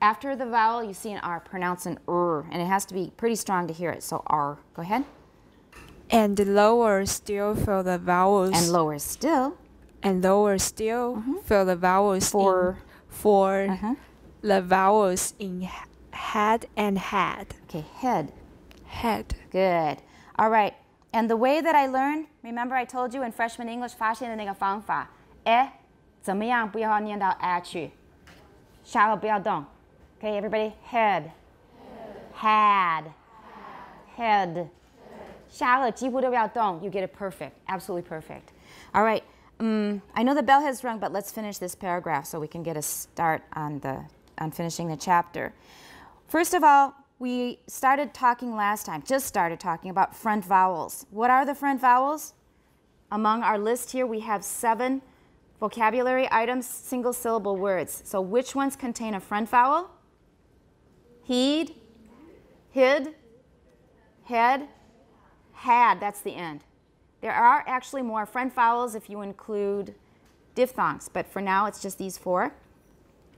After the vowel, you see an R, pronounce an R, and it has to be pretty strong to hear it. So R. Go ahead. And lower still for the vowels. And lower still. And lower still for the vowels For- in, for Uh-huh. the vowels in h- head and head. Okay, head. Head. Good. All right. And the way that I learned, remember I told you in freshman English 发现的那个方法，哎，怎么样不要念到 a 去，下颚不要动。Okay, everybody, head, had, head. 下颚几乎都不要动. You get it perfect, absolutely perfect. All right. Um, I know the bell has rung, but let's finish this paragraph so we can get a start on the on finishing the chapter. First of all, we started talking last time, just started talking about front vowels. What are the front vowels? Among our list here, we have seven vocabulary items, single syllable words. So, which ones contain a front vowel? Heed, hid, head, had, that's the end. There are actually more front vowels if you include diphthongs, but for now it's just these four.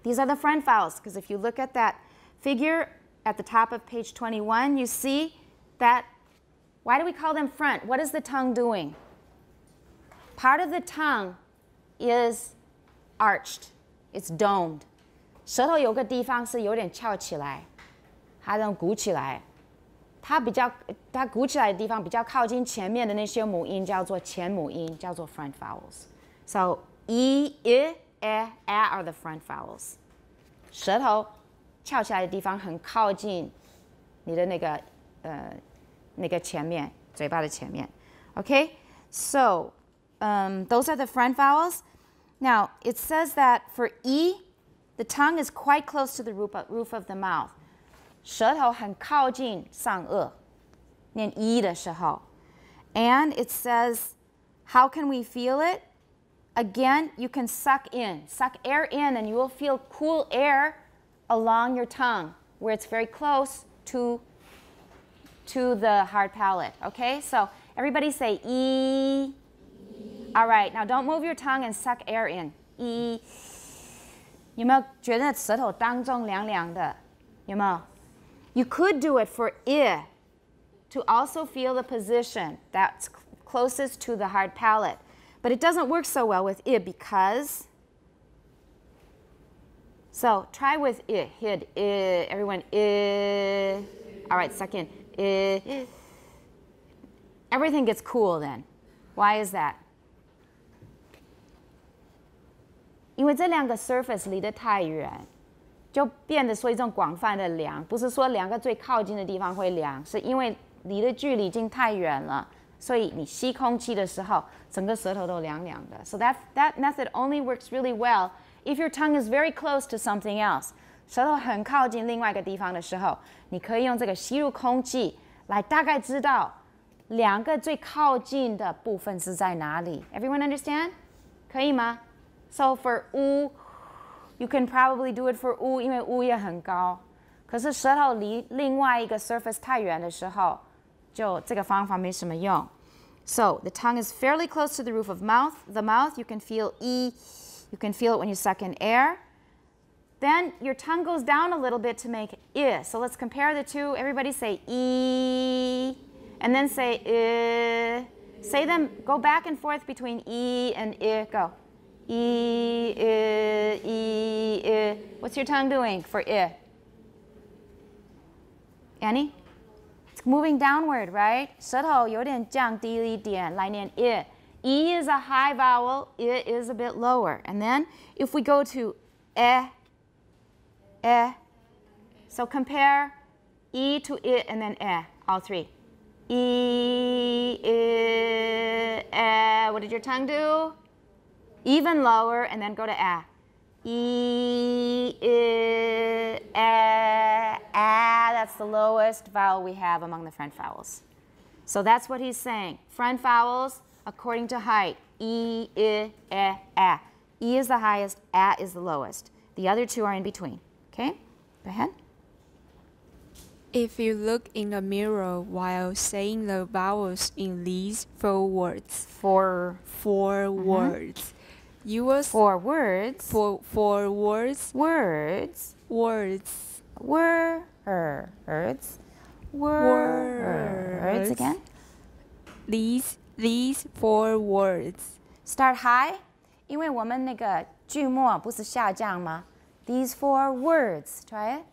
These are the front vowels, because if you look at that figure at the top of page 21, you see that, why do we call them front? What is the tongue doing? Part of the tongue is arched, it's domed. 舌头有个地方是有点翘起来，它能鼓起来。它比较它鼓起来的地方比较靠近前面的那些母音叫做前母音，叫做 front vowels. So e, i, e, a are the front vowels. 舌头翘起来的地方很靠近你的那个呃那个前面嘴巴的前面。Okay, so um, those are the front vowels. Now it says that for e, the tongue is quite close to the roof of, roof of the mouth. 舌头很靠近上颚，念 e 的时候。And it says, how can we feel it? Again, you can suck in, suck air in, and you will feel cool air along your tongue where it's very close to, to the hard palate. Okay, so everybody say e. All right, now don't move your tongue and suck air in. E. 有没有觉得舌头当中凉凉的？有没有 ？You could do it for i to also feel the position that's cl- closest to the hard palate. But it doesn't work so well with i because. So try with i. Hid i. Everyone i. All right, second i. Everything gets cool then. Why is that? 因为这两个 surface 离得太远， 就变得说一种广泛的凉，不是说两个最靠近的地方会凉，是因为离的距离已经太远了，所以你吸空气的时候，整个舌头都凉凉的。So that that method only works really well if your tongue is very close to something else，舌头很靠近另外一个地方的时候，你可以用这个吸入空气来大概知道两个最靠近的部分是在哪里。Everyone understand？可以吗？So for u。You can probably do it for u，因为 u 也很高。可是舌头离另外一个 surface 太远的时候，就这个方法没什么用。So the tongue is fairly close to the roof of mouth. The mouth you can feel e. You can feel it when you suck in air. Then your tongue goes down a little bit to make i. So let's compare the two. Everybody say e, and then say i. Say them. Go back and forth between e and i. Go. E, I, E, I. What's your tongue doing for I? Annie? It's moving downward, right? 舌头有点降低了一点来念 I. E is a high vowel, I is a bit lower. And then if we go to E, E. So compare E to I and then E, all three. E, I, E. What did your tongue do? Even lower, and then go to a. E, I, a, a. That's the lowest vowel we have among the front vowels. So that's what he's saying. Front vowels according to height. E, I, a, a. E is the highest, a is the lowest. The other two are in between. Okay? Go ahead. If you look in the mirror while saying the vowels in these four words, For 4 mm-hmm. words, you will s- for words. for four words, words. words, Words. Words. Words. again. these these four words. Start high. 因为我们那个句末不是下降吗? These four words. Try it.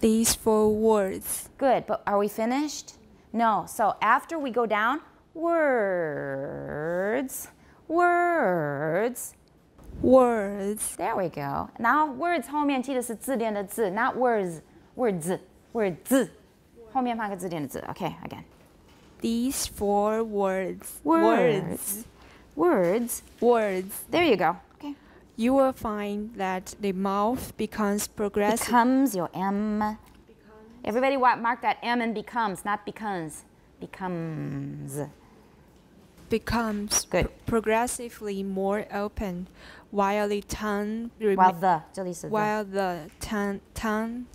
These four words. Good, but are we finished? No. So after we go down, words, words. Words. There we go. Now words 后面记得是字典的字，not words, words, words. 后面放个字典的字。Okay, again. These four words. Words. Words. Words. There you go. Okay. You will find that the mouth becomes progressive. Becomes your M. Everybody wa- mark that M and becomes, not becomes. Becomes. becomes Good. pro- progressively more open, while the tongue rema- While the 这里是 the while the tongue tongue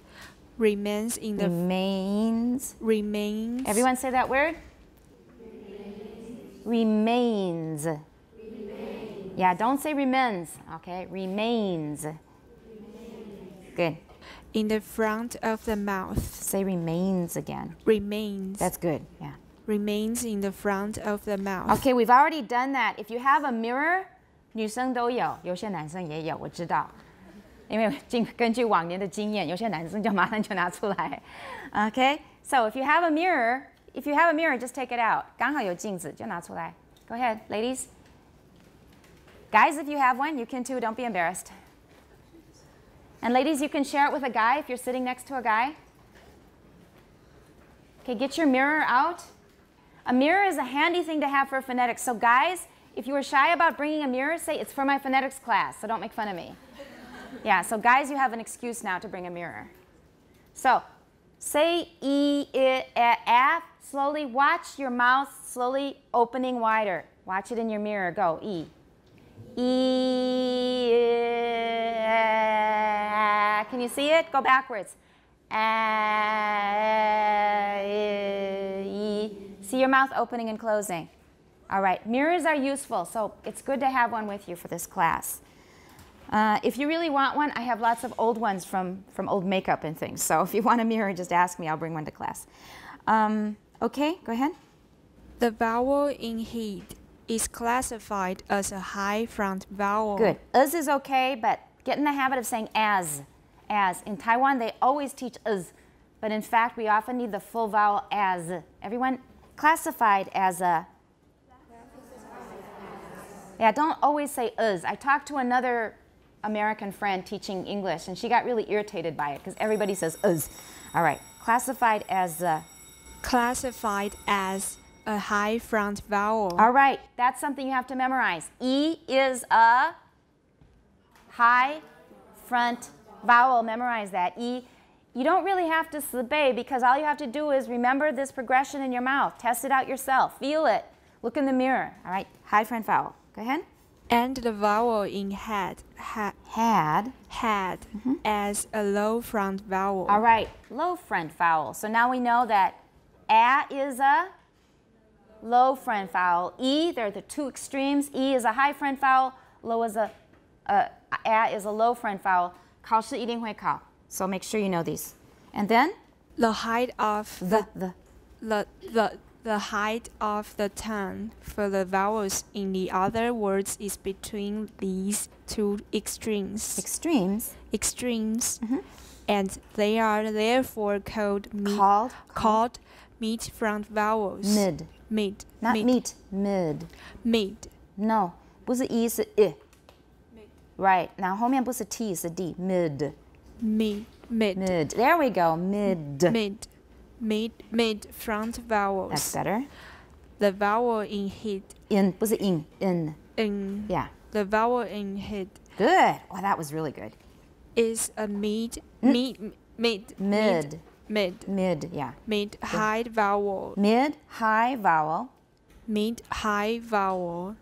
remains in the remains. remains Everyone say that word. Remains. Yeah, don't say remains. Okay, remains. Good. in the front of the mouth. Say remains again. Remains That's good. Yeah. remains in the front of the mouth. Okay, we've already done that. If you have a mirror, 女生都有，有些男生也有，我知道。因为经根据往年的经验，有些男生就马上就拿出来。Okay, so if you have a mirror, if you have a mirror, just take it out. 刚好有镜子就拿出来。Go ahead, ladies. Guys, if you have one, you can too. Don't be embarrassed. And ladies, you can share it with a guy if you're sitting next to a guy. Okay, get your mirror out. A mirror is a handy thing to have for phonetics. So, guys, if you were shy about bringing a mirror, say it's for my phonetics class, so don't make fun of me. Yeah, so guys, you have an excuse now to bring a mirror. So, say E, I, A, F, slowly watch your mouth slowly opening wider. Watch it in your mirror. Go, E. E, I, can you see it? Go backwards. See your mouth opening and closing. All right, mirrors are useful, so it's good to have one with you for this class. Uh, if you really want one, I have lots of old ones from, from old makeup and things. So if you want a mirror, just ask me. I'll bring one to class. Um, okay, go ahead. The vowel in heat is classified as a high front vowel. Good. As is okay, but get in the habit of saying as. As. In Taiwan, they always teach us, but in fact, we often need the full vowel as. Everyone classified as a. Yeah, don't always say us. I talked to another American friend teaching English, and she got really irritated by it because everybody says us. All right, classified as a. Classified as a high front vowel. All right, that's something you have to memorize. E is a high front vowel. Memorize that. E. You don't really have to subay because all you have to do is remember this progression in your mouth. Test it out yourself. Feel it. Look in the mirror. All right, high front vowel. Go ahead. and the vowel in head ha, Had. had as a low front vowel. All right, low front vowel. So now we know that a is a low front vowel. E, they're the two extremes. E is a high front vowel. Low is a, uh, a is a low front vowel. 考试一定会考. So make sure you know these. And then The height of the, the. the, the, the height of the tongue for the vowels in the other words is between these two extremes. Extremes. extremes, and they are therefore called mid, Called. called mid front vowels. Mid. mid, Not mid, meet. Mid. mid, No. 不是 E 是 I. Right. Now 后面不是 T 是 D. Mid. mid, mid, Mid. There we go. Mid. mid, mid, mid front vowels. That's better. The vowel in head In 不是 in. In. in Yeah. the vowel in head Good. Well, that was really good. is a mid, mid, mid, Mid. mid, Mid. Yeah. mid high vowel, Mid high vowel. mid high vowel,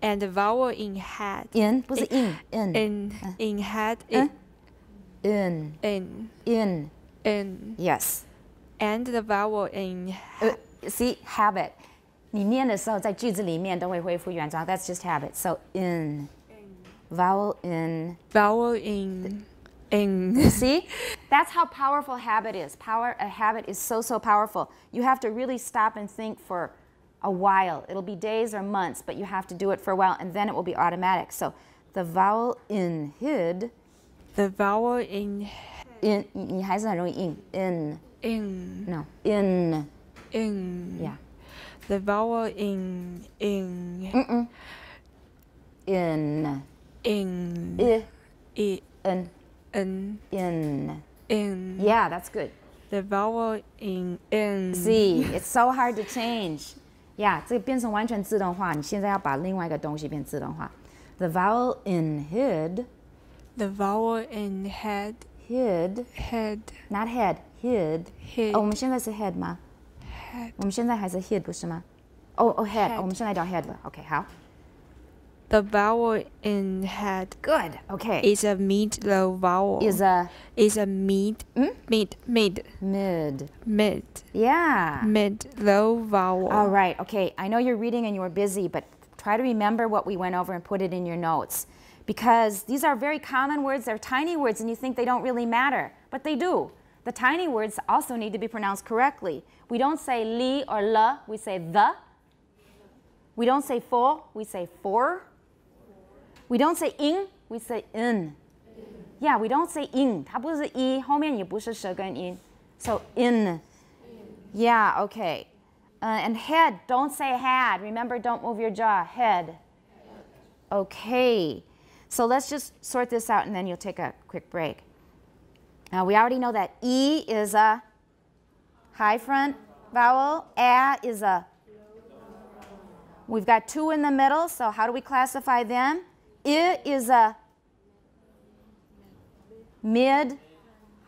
and the vowel in head In 不是 in. In. in in head Uh, it in, in, in. in, Yes. and the vowel in 呃，see habit，你念的时候在句子里面都会恢复原状。That's just habit. So in, vowel in. vowel in in. See, that's how powerful habit is. Power, a habit is so so powerful. You have to really stop and think for a while. It'll be days or months, but you have to do it for a while, and then it will be automatic. So, the vowel in hid, the vowel in in 你还是很容易 in in in no in in yeah the vowel in in Mm-mm. in in i i in in in in yeah that's good. the vowel in in See, it's so hard to change. Yeah, 这个变成完全自动化。你现在要把另外一个东西变自动化。The vowel in hid, the vowel in head hid, head not head, hid. head 哦，我们现在是 head 吗？head 我们现在还是 hid 不是吗？哦哦 head，Head 我们现在叫 head 了。OK，好 the vowel in head Good. Okay. is a mid low vowel is a is a mid Mm? mid mid mid. mid Yeah. mid low vowel All right. Okay. I know you're reading and you are busy, but try to remember what we went over and put it in your notes. Because these are very common words. They're tiny words, and you think they don't really matter, but they do. The tiny words also need to be pronounced correctly. We don't say li or la, we say the. We don't say for, we say for. We don't say in, we say in. Yeah, we don't say in. 它不是一，后面也不是舌根音。So in. Yeah, okay. Uh, and head, don't say had. Remember, don't move your jaw. Head. Okay. So let's just sort this out and then you'll take a quick break. Now, we already know that E is a high front vowel, A is a. We've got two in the middle, so how do we classify them? I is a mid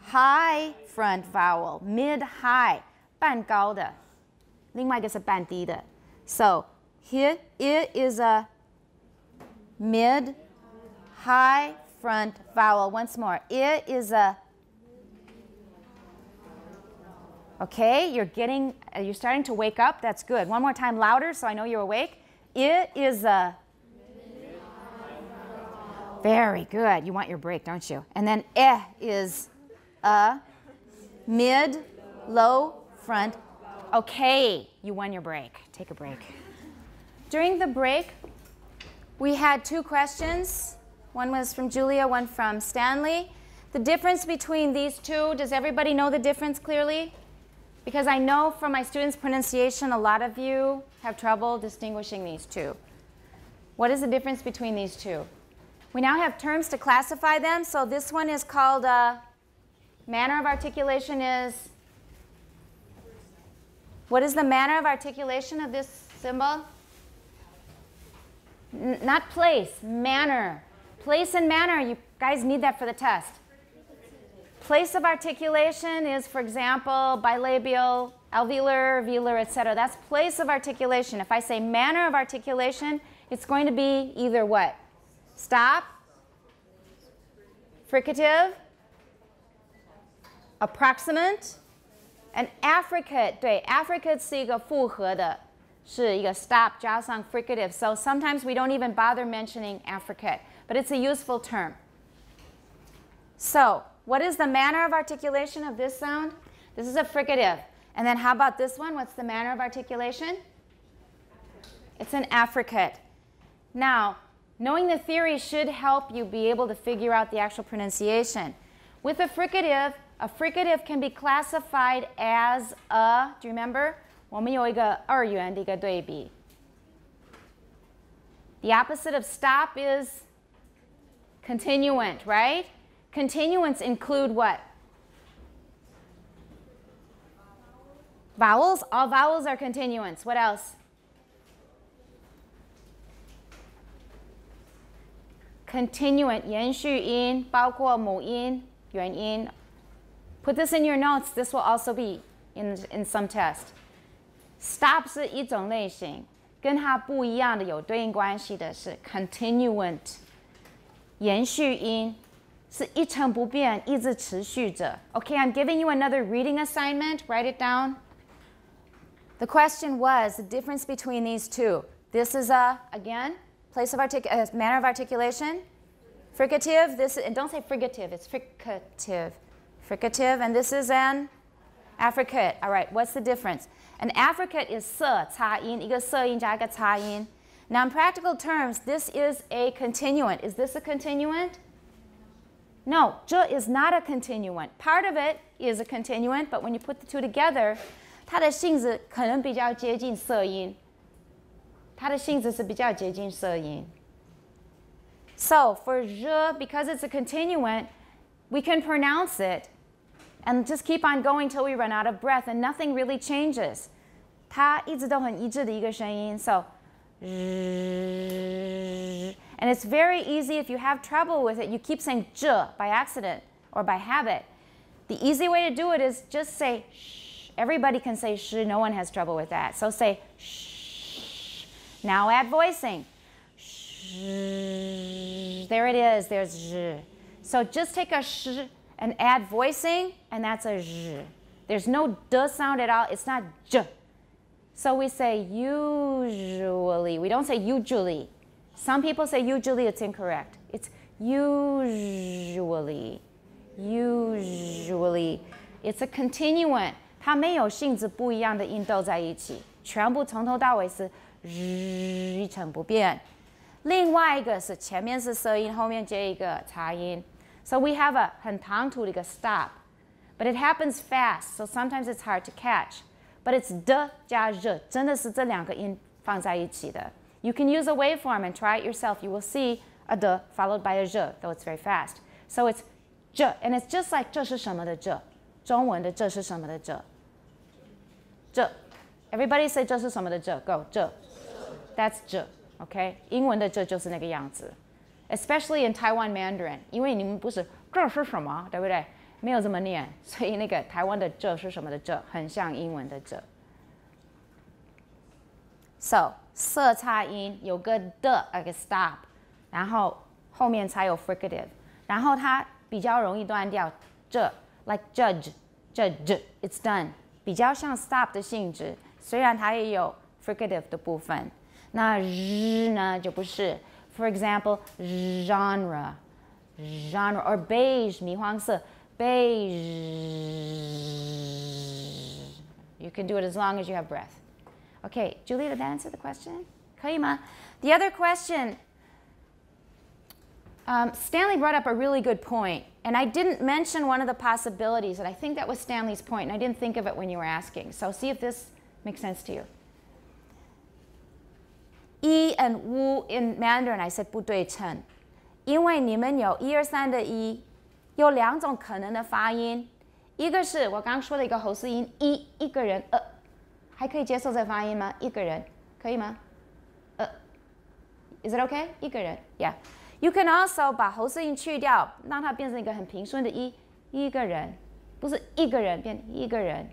high front vowel, mid high, 半高的，另外一个是半低的。So here it is a mid high front vowel. Once more, it is a Okay, you're getting, uh, you're starting to wake up. That's good. One more time, louder, so I know you're awake. It is a. very good. You want your break, don't you? And then eh is a mid, low, front. Okay, you won your break. Take a break. During the break, we had two questions. One was from Julia, one from Stanley. The difference between these two, does everybody know the difference clearly? Because I know from my students' pronunciation, a lot of you have trouble distinguishing these two. What is the difference between these two? We now have terms to classify them. So this one is called uh, manner of articulation is. What is the manner of articulation of this symbol? N- not place, manner. Place and manner, you guys need that for the test. Place of articulation is, for example, bilabial, alveolar, velar, etc. That's place of articulation. If I say manner of articulation, it's going to be either what? Stop. Fricative. Approximant. An affricate，对，affricate 是一个复合的，是一个 stop 加上 fricative。So sometimes we don't even bother mentioning affricate, but it's a useful term. So what is the manner of articulation of this sound? This is a fricative. And then how about this one? What's the manner of articulation? It's an affricate. Now, knowing the theory should help you be able to figure out the actual pronunciation. With a fricative, a fricative can be classified as a, do you remember? 我们有一个二元的一个对比. The opposite of stop is continuant, right? Continuants include what? Vowels? All vowels are continuants. What else? Continuant, 延续音,包括母音,元音. Put this in your notes. This will also be in, in some test. Stop 是一种类型，跟它不一样的有对应关系的是 continuant，延续音。 是一成不变，一直持续着。Okay, I'm giving you another reading assignment. Write it down. The question was the difference between these two. This is a, again, Place of articulation, uh, manner of articulation. Fricative, this, and don't say fricative, it's fricative. Fricative, and this is an affricate. All right, what's the difference? An affricate is 塞擦音，一个塞音加一个擦音。Now in practical terms, this is a continuant. Is this a continuant? No, zhe is not a continuant. Part of it is a continuant, but when you put the two together, 它的性质可能比较接近塞音。它的性质是比较接近色音。So for 热 because it's a continuant, we can pronounce it and just keep on going till we run out of breath and nothing really changes. 它一直都很一致的一个声音。So and it's very easy if you have trouble with it, you keep saying j by accident or by habit. The easy way to do it is just say shh. Everybody can say sh, no one has trouble with that. So say shh. Now add voicing. Shh. There it is, there's j. So just take a sh and add voicing, and that's a j. There's no d sound at all, it's not j. So we say usually. We don't say usually. Some people say usually, it's incorrect. It's usually. Usually. It's a continuant. 它没有性质不一样的音斗在一起，全部从头到尾是 日一成不变。另外一个是前面是塞音，后面接一个擦音。So we have a 很唐突的一个 stop, but it happens fast, so sometimes it's hard to catch. But it's d 加 r，真的是这两个音放在一起的。You can use a waveform and try it yourself. You will see a de followed by a r, though it's very fast. So it's je, and it's just like 这是什么的这，中文的这是什么的这，这。Everybody say 这是什么的这，go je.，That's 这，OK。英文的这就是那个样子，especially in Taiwan Mandarin，因为你们不是这是什么，对不对？没有这么念，所以那个台湾的这是什么的这，很像英文的这。So 色差音有个的，a stop，然后后面才有 fricative，然后它比较容易断掉。这 like judge，judge，it's done，比较像 stop 的性质，虽然它也有 fricative 的部分。那日呢就不是，for example genre，genre or beige 米黄色。beige. You can do it as long as you have breath. Okay, Julie, did that answer the question? The other question, um, Stanley brought up a really good point, and I didn't mention one of the possibilities, and I think that was Stanley's point, and I didn't think of it when you were asking. So see if this makes sense to you. 一 and wu in Mandarin I said 不对称，因为你们有一二三的一，有两种可能的发音，一个是我刚说的一个喉塞音一一个人呃，还可以接受这发音吗？一个人可以吗？呃，Is it okay？一个人，Yeah。You can also 把喉塞音去掉，让它变成一个很平顺的一一个人，不是一个人变一个人。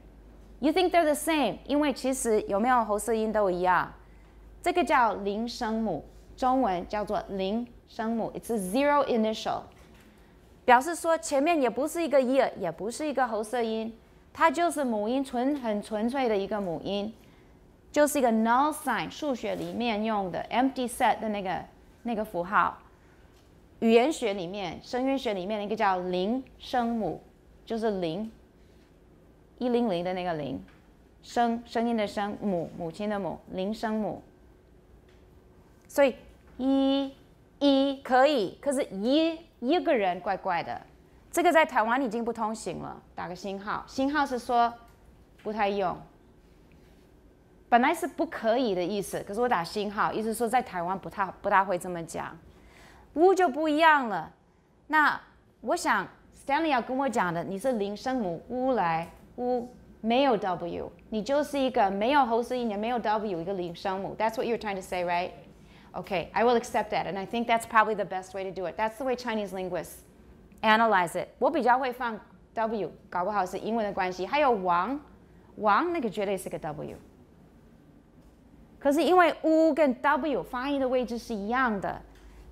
You think they're the same？因为其实有没有喉塞音都一样。这个叫零声母，中文叫做零声母，It's zero initial。表示说前面也不是一个 e，也不是一个喉舌音，它就是母音，纯很纯粹的一个母音，就是一个 null sign，数学里面用的 empty set 的那个那个符号。语言学里面，声韵学里面的一个叫零声母，就是零，一零零的那个零，声声音的声，母母亲的母，零声母。所以一一可以，可是一。一个人怪怪的，这个在台湾已经不通行了。打个星号，星号是说不太用。本来是不可以的意思，可是我打星号，意思说在台湾不太不大会这么讲。乌就不一样了。那我想 Stanley 要跟我讲的，你是零声母乌来乌，没有 W，你就是一个没有喉舌音也没有 W 一个零声母。That's what you're trying to say, right? Okay, I will accept that, and I think that's probably the best way to do it. That's the way Chinese linguists analyze it. 我比较会放 W，搞不好是英文的关系。还有王，王那个绝对是个 W。可是因为 U 跟 W 发音的位置是一样的，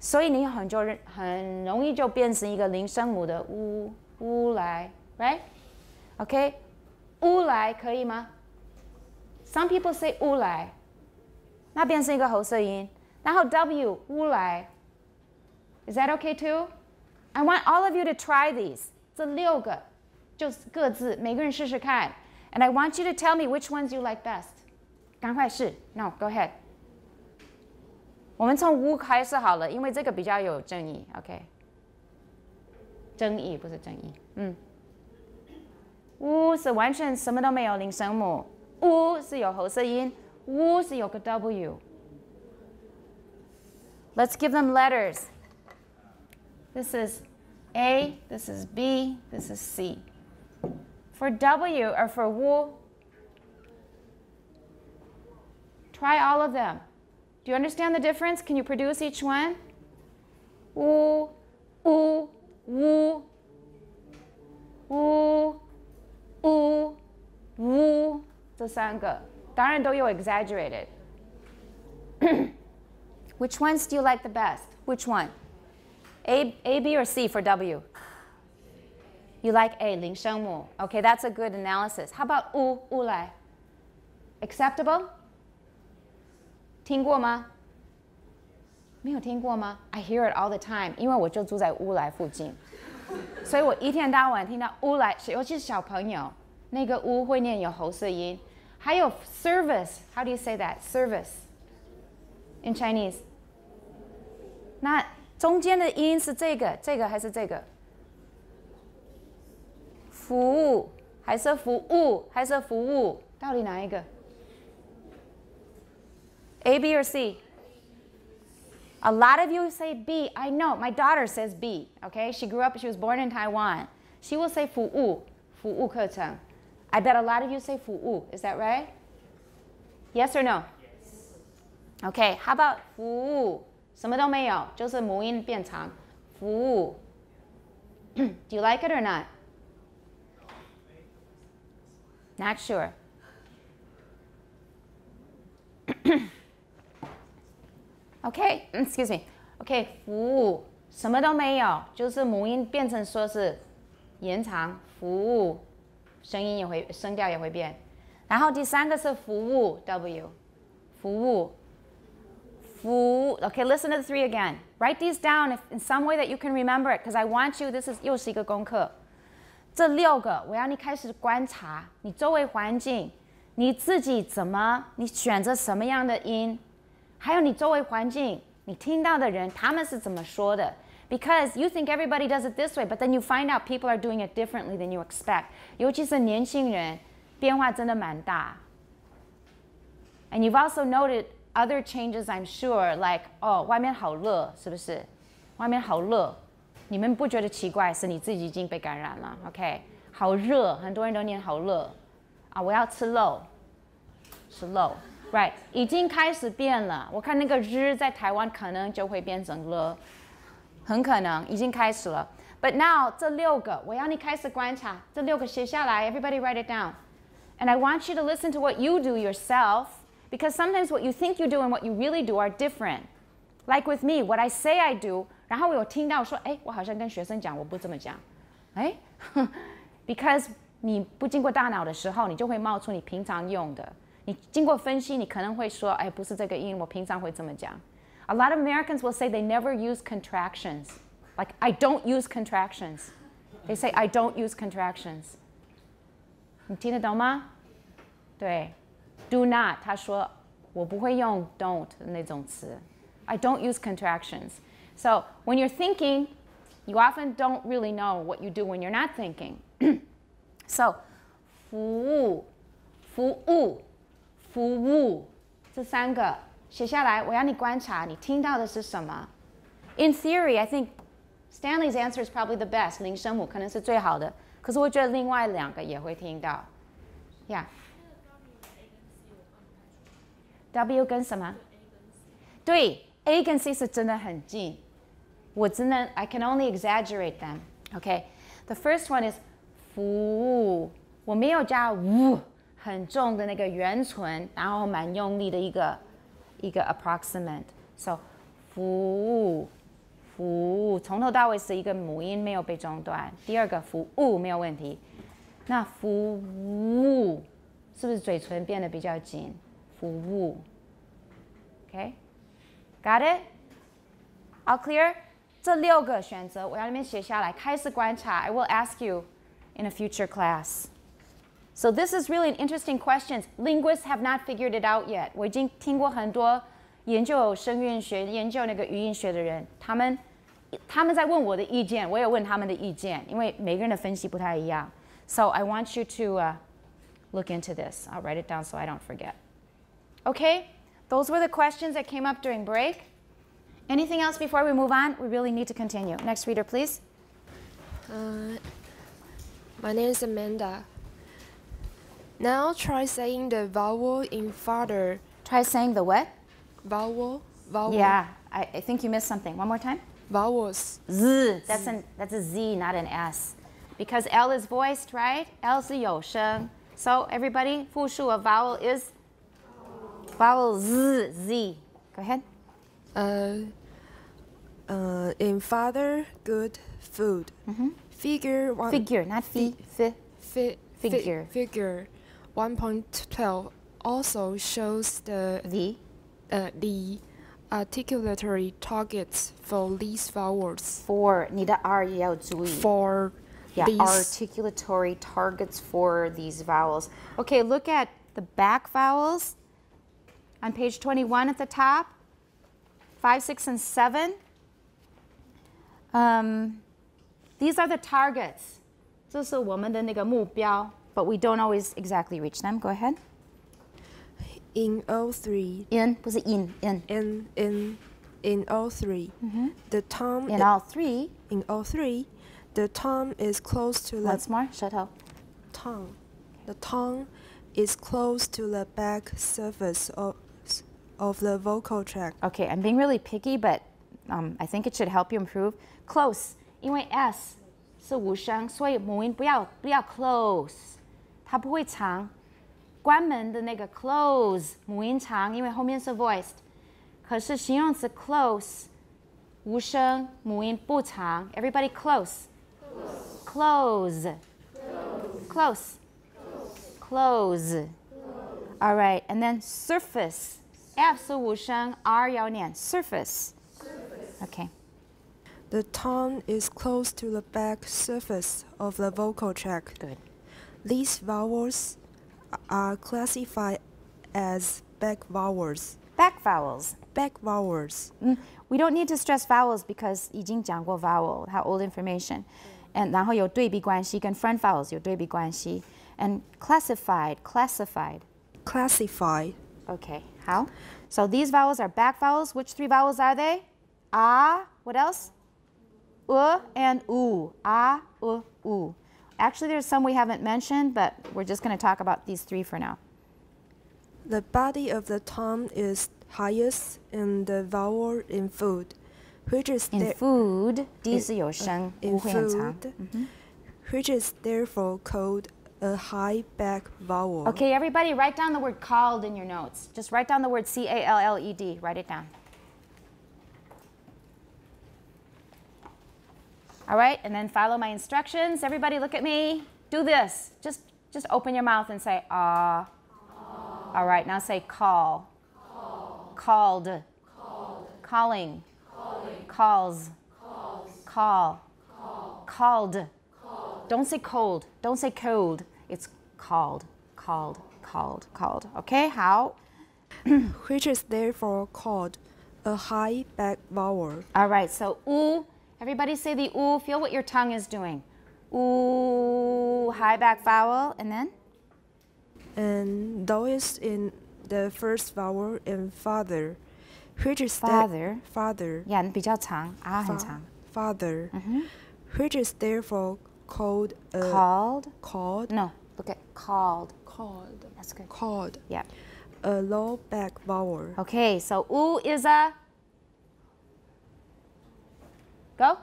所以你很就很容易就变成一个零声母的乌乌来，right？OK，、乌来可以吗？Some people say 乌来，那变成一个喉塞音。然后 W 乌来，Is that okay too? I want all of you to try these. 这六个就是各自每个人试试看。And I want you to tell me which ones you like best. 赶快试。No, go ahead. 我们从乌开始好了，因为这个比较有争议。OK，争议不是争议。嗯，乌是完全什么都没有，零声母。乌是有喉塞音，乌是有个 W。Let's give them letters. This is A, this is B, this is C. For W or for Wu, try all of them. Do you understand the difference? Can you produce each one? Wu, Wu, Wu, Wu, Wu, Wu 这三个，当然都有 exaggerated. Which ones do you like the best? Which one? A, A, B, or C for W? You like A, 零声母. Okay, that's a good analysis. How about 乌乌来? Acceptable? 听过吗？没有听过吗？I hear it all the time，因为我就住在乌来附近，所以我一天到晚听到乌来，尤其是小朋友，那个乌会念有喉塞音。还有 service，how do you say that？service in Chinese？那中间的音是这个，这个还是这个？服务还是服务还是服务？到底哪一个？A, B, or C? A lot of you say B. I know. My daughter says B. Okay? She grew up, she was born in Taiwan. She will say 服务,服务课程. I bet a lot of you say 服务. Is that right? Yes or no? Okay, how about 服务?什么都没有,就是母音变长.服务. Do you like it or not? Not sure. OK，Excuse me. Okay, 服务什么都没有，就是母音变成说是延长服务，声音也会声调也会变。然后第三个是服务 W，服务 服务。Okay, listen to the three again. Write these down if, in some way that you can remember it, because I want you. This is 又是一个功课。这六个我要你开始观察你周围环境，你自己怎么，你选择什么样的音。还有你周围环境，你听到的人他们是怎么说的？Because you think everybody does it this way, but then you find out people are doing it differently than you expect. 尤其是年轻人，变化真的蛮大。And you've also noted other changes, I'm sure, like 哦，外面好热，是不是？外面好热，你们不觉得奇怪？是你自己已经被感染了，OK？好热，很多人都念好热啊！我要吃肉，吃肉。Right，已经开始变了。我看那个日在台湾可能就会变成了，很可能已经开始了。But now 这六个，我要你开始观察，这六个写下来。Everybody write it down. And I want you to listen to what you do yourself, because sometimes what you think you do and what you really do are different. Like with me, what I say I do，然后我有听到说，哎，我好像跟学生讲，我不这么讲，哎，because 你不经过大脑的时候，你就会冒出你平常用的。你经过分析，你可能会说，哎，不是这个音，我平常会这么讲。A lot of Americans will say they never use contractions. Like, I don't use contractions. They say, I don't use contractions. 你听得懂吗？对 do not，他说我不会用 don't 那种词，I don't use contractions。So when you're thinking, you often don't really know what you do when you're not thinking. so 服务、服务、服务这三个写下来，我要你观察你听到的是什么。In theory, I think Stanley's answer is probably the best. 零声母可能是最好的，可是我觉得另外两个也会听到。Yeah. W 跟什么？对，A 跟 C 是真的很近。我真的，I can only exaggerate them. OK，The first one is 服务，我没有加 w。很重的那个圆唇，然后蛮用力的一个一个 approximate。So 服务服，从头到尾是一个母音没有被中断。第二个服务没有问题。那服务是不是嘴唇变得比较紧？服务，OK，got it？All clear？这六个选择我要你们写下来，开始观察。I will ask you in a future class. So this is really an interesting question. Linguists have not figured it out yet. 我已经听过很多研究声韵学、研究那个语音学的人，他们他们在问我的意见，我也问他们的意见，因为每个人的分析不太一样。So I want you to uh, look into this. I'll write it down so I don't forget. Okay, those were the questions that came up during break. Anything else before we move on? We really need to continue. Next reader, please. Uh, my name is Amanda. Now try saying the vowel in father. Try saying the what? Vowel. Vowel. Yeah, I, I think you missed something. One more time. Vowels. Z. That's an that's a Z, not an S, because L is voiced, right? L 是有声. So everybody, 复数 of vowel is vowel Z. Z. Go ahead. Uh, uh, in father, good food. Figure one. Figure, not fi. Fi. fi- fi- figure. figure 1.12 also shows the The. uh, the articulatory targets for these vowels For 你的 R 也要注意. for Yeah, these articulatory targets for these vowels. Okay, look at the back vowels on page 21 at the top. 5, 6, and 7. Um, these are the targets. 这是我们的那个目标, but we don't always exactly reach them. Go ahead. in all three In, 不是 in, in. in in in all 3 the tongue In i- all three. in all three the tongue is close to the Once more, 舌头. tongue the tongue is close to the back surface of of the vocal tract Okay, I'm being really picky, but um, I think it should help you improve. Close, 因为 s 是无声，所以母音不要不要 close，它不会长。关门的那个 close 母音长，因为后面是 voiced。可是形容词 close 无声，母音不长。Everybody close. Close. Close. Close. All right, and then surface. F 是无声，R 要念 surface. Okay. the tongue is close to the back surface of the vocal tract Good. These vowels are classified as back vowels. Back vowels. Back vowels. Mm, we don't need to stress vowels because 已经讲过 vowel, how old information. And 然后有对比关系，跟 front vowels 有对比关系。And classified, classified. Classified. Okay, how? So these vowels are back vowels. Which three vowels are they? Ah, what else? Uh and oo. Ah, uh, oo. Actually, there's some we haven't mentioned, but we're just going to talk about these three for now. The body of the tongue is highest in the vowel in food, which is In the- food, 第是有声， in 不会很长。 food, which is therefore called a high back vowel. Okay, everybody, write down the word called in your notes. Just write down the word C A L L E D. Write it down. All right, and then follow my instructions. Everybody, look at me. Do this. Just, just open your mouth and say ah. All right, now say call. Called. Calling. Calls. Call. Called. Don't say cold. Don't say cold. It's called. Called. Called. Called. Okay, how? which is therefore called a high back vowel. All right, so ooh. Everybody say the ooh. Feel what your tongue is doing. Ooh, high back vowel, and then? and lowest in the first vowel in father, which is the- Father. father, Yeah, 比较长，啊很 fa- 长。 father, which is therefore called a Called? called No, look at called. called That's good. called Yeah. a low back vowel. Okay, so ooh is a. Go.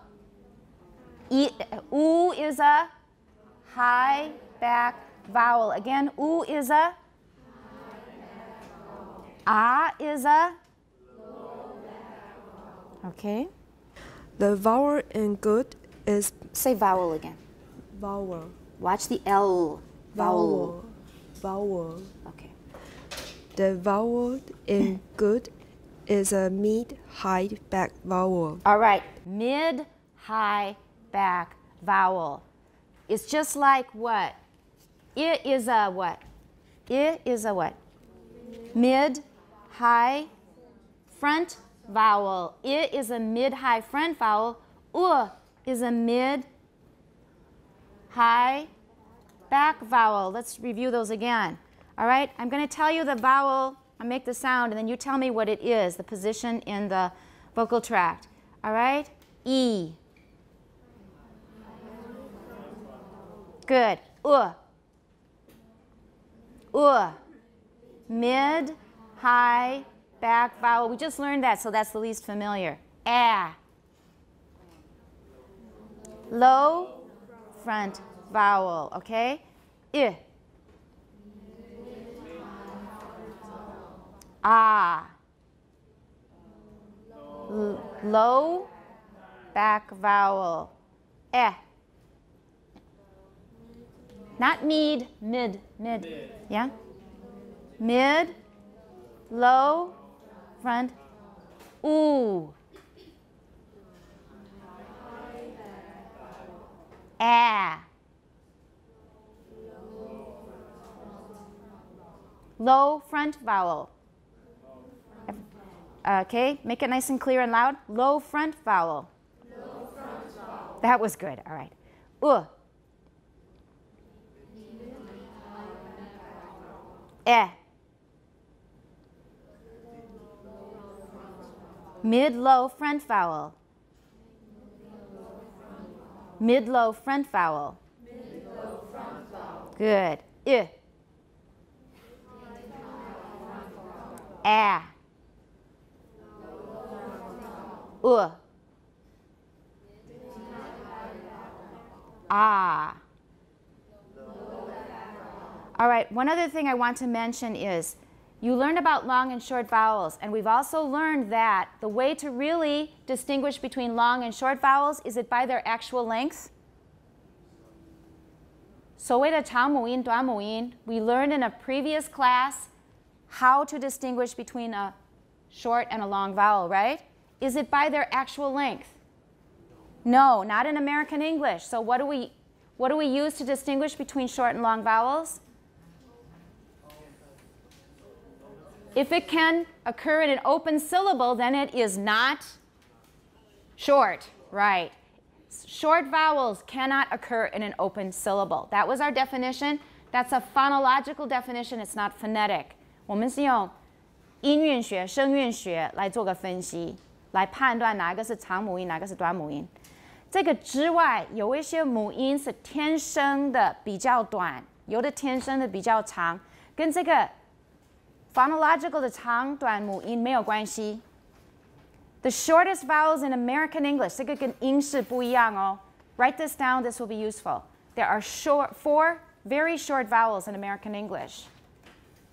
E, ooh is a high back vowel. Again, ooh is a. Ah is a. Okay. The vowel in good is Say vowel again. Vowel. Watch the L. Vowel. Vowel. Okay. The vowel in good is a mid high back vowel. All right. Mid, high, back vowel. It's just like what? It is a what? It is a what? Mid, high, front vowel. It is a mid, high, front vowel. U is a mid, high, back vowel. Let's review those again. All right, I'm going to tell you the vowel, I make the sound, and then you tell me what it is, the position in the vocal tract. All right, E. Good. U. U. Mid, high, back vowel. We just learned that, so that's the least familiar. Ah. Low, front vowel, okay? I. Ah. L- low, back vowel. Eh. Not mid, mid, mid. Yeah? Mid, low, front. Ooh. Ah. Low front vowel. Okay, make it nice and clear and loud. Low front vowel. Low front vowel. That was good. All right. Uh. Eh. Mid low front vowel. Mid low front vowel. Mid low front vowel. Good. I. A. Uh. Ah. All right, one other thing I want to mention is you learned about long and short vowels, and we've also learned that the way to really distinguish between long and short vowels is it by their actual length. So we learned in a previous class how to distinguish between a short and a long vowel, right? Is it by their actual length? No, not in American English. So what do we, what do we use to distinguish between short and long vowels? If it can occur in an open syllable, then it is not short, right? Short vowels cannot occur in an open syllable. That was our definition. That's a phonological definition, it's not phonetic. 我们是用音韵学、声韵学来做个分析，来判断哪一个是长母音，哪个是短母音。这个之外，有一些母音是天生的比较短，有的天生的比较长，跟这个 phonological 的长短母音没有关系。The shortest vowels in American English，这个跟英式不一样哦。Write this down, this will be useful. There are short, four very short vowels in American English.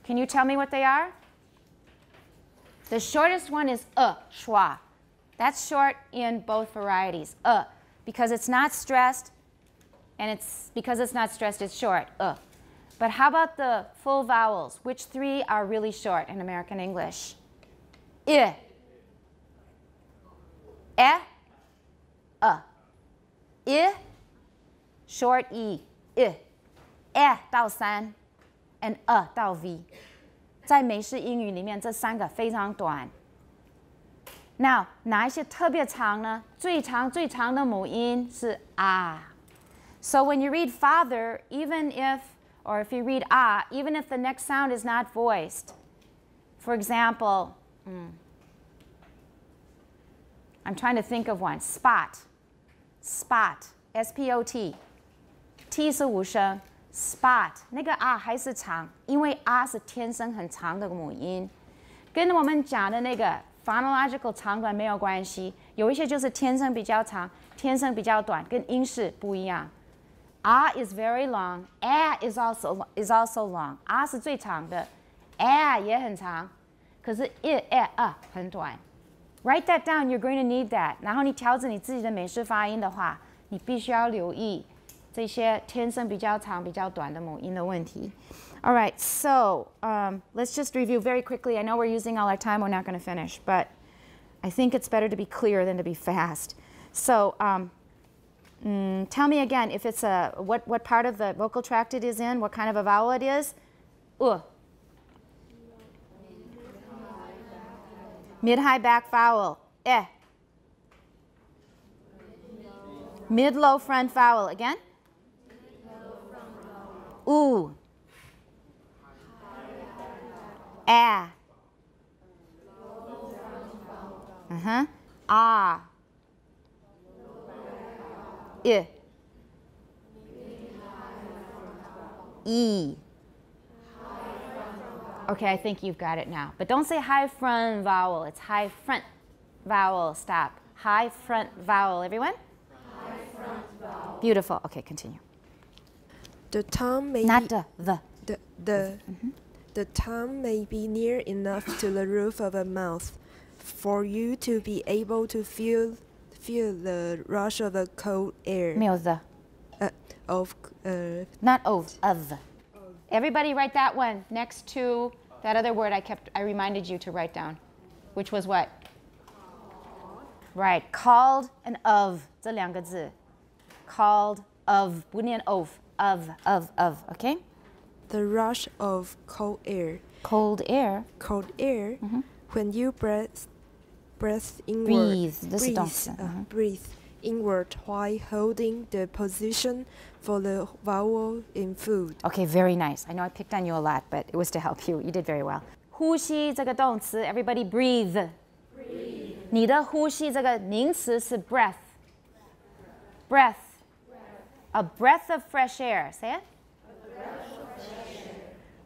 Can you tell me what they are? The shortest one is uh, schwa. That's short in both varieties. Uh, because it's not stressed, and it's because it's not stressed, it's short. Uh. But how about the full vowels? Which three are really short in American English? I, e, uh. I, short e, I, e 到三 and 呃到 v，在美式英语里面这三个非常短。Now 哪一些特别长呢？最长最长的母音是啊。So when you read father, even if or if you read ah, even if the next sound is not voiced, for example, mm, I'm trying to think of one. Spot, spot, S P O T, T 是无声。spot 那个啊还是长，因为啊是天生很长的母音，跟我们讲的那个 phonological 长短没有关系，有一些就是天生比较长，天生比较短，跟英式不一样。 R is very long, a is also is also long. R 是最长的，a 也很长，可是 i a 啊很短 Write that down. You're going to need that. 然后你调整你自己的美式发音的话，你必须要留意这些天生比较长、比较短的母音的问题。All right, so um, let's just review very quickly. I know we're using all our time. We're not going to finish, but I think it's better to be clear than to be fast. So um, mm, tell me again if it's a what what part of the vocal tract it is in, what kind of a vowel it is. Uh. Mid high back vowel. Eh. Mid low front vowel again. Ooh. Ah. Uh huh. Ah. I. E. Okay, I think you've got it now. But don't say high front vowel. It's high front vowel. Stop. High front vowel. Everyone? High front vowel. Beautiful. Okay, continue. The tongue may Not be the, the. the the, mm-hmm. the tongue may be near enough to the roof of a mouth for you to be able to feel feel the rush of the cold air 没有 the. uh, of uh, Not of, of. Everybody write that one next to that other word I kept I reminded you to write down. Which was what? Right. Called and of 这两个字. Called of 不念 of of of of, okay? the rush of cold air. Cold air. Cold air when you breathe breath inward. Breathe，这是 breathe, 动词， uh, 嗯哼。 breathe inward while holding the position for the vowel in food. Okay, very nice. I know I picked on you a lot, but it was to help you. You did very well. 呼吸这个动词，everybody breathe. 你的呼吸这个名词是 breath. Breath. A breath of fresh air. Say it.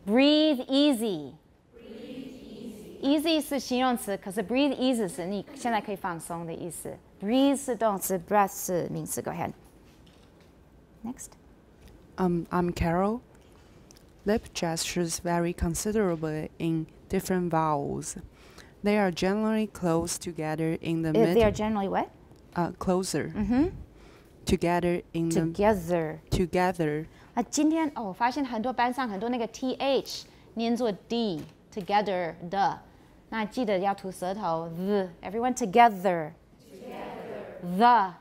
Breathe easy. Easy 是形容词，可是 breathe easy 是你现在可以放松的意思。Breathe 是动词，breath 是名词。Go ahead. Next. Um, I'm Carol. Lip gestures vary considerably in different vowels. They are generally close together in the Uh, mid. They are generally what? uh, closer Mm-hmm. together in the Together. together. 啊，今天哦，我发现很多班上很多那个 th 念作 d together 的， 那记得要吐舌头 the。Everyone together. The.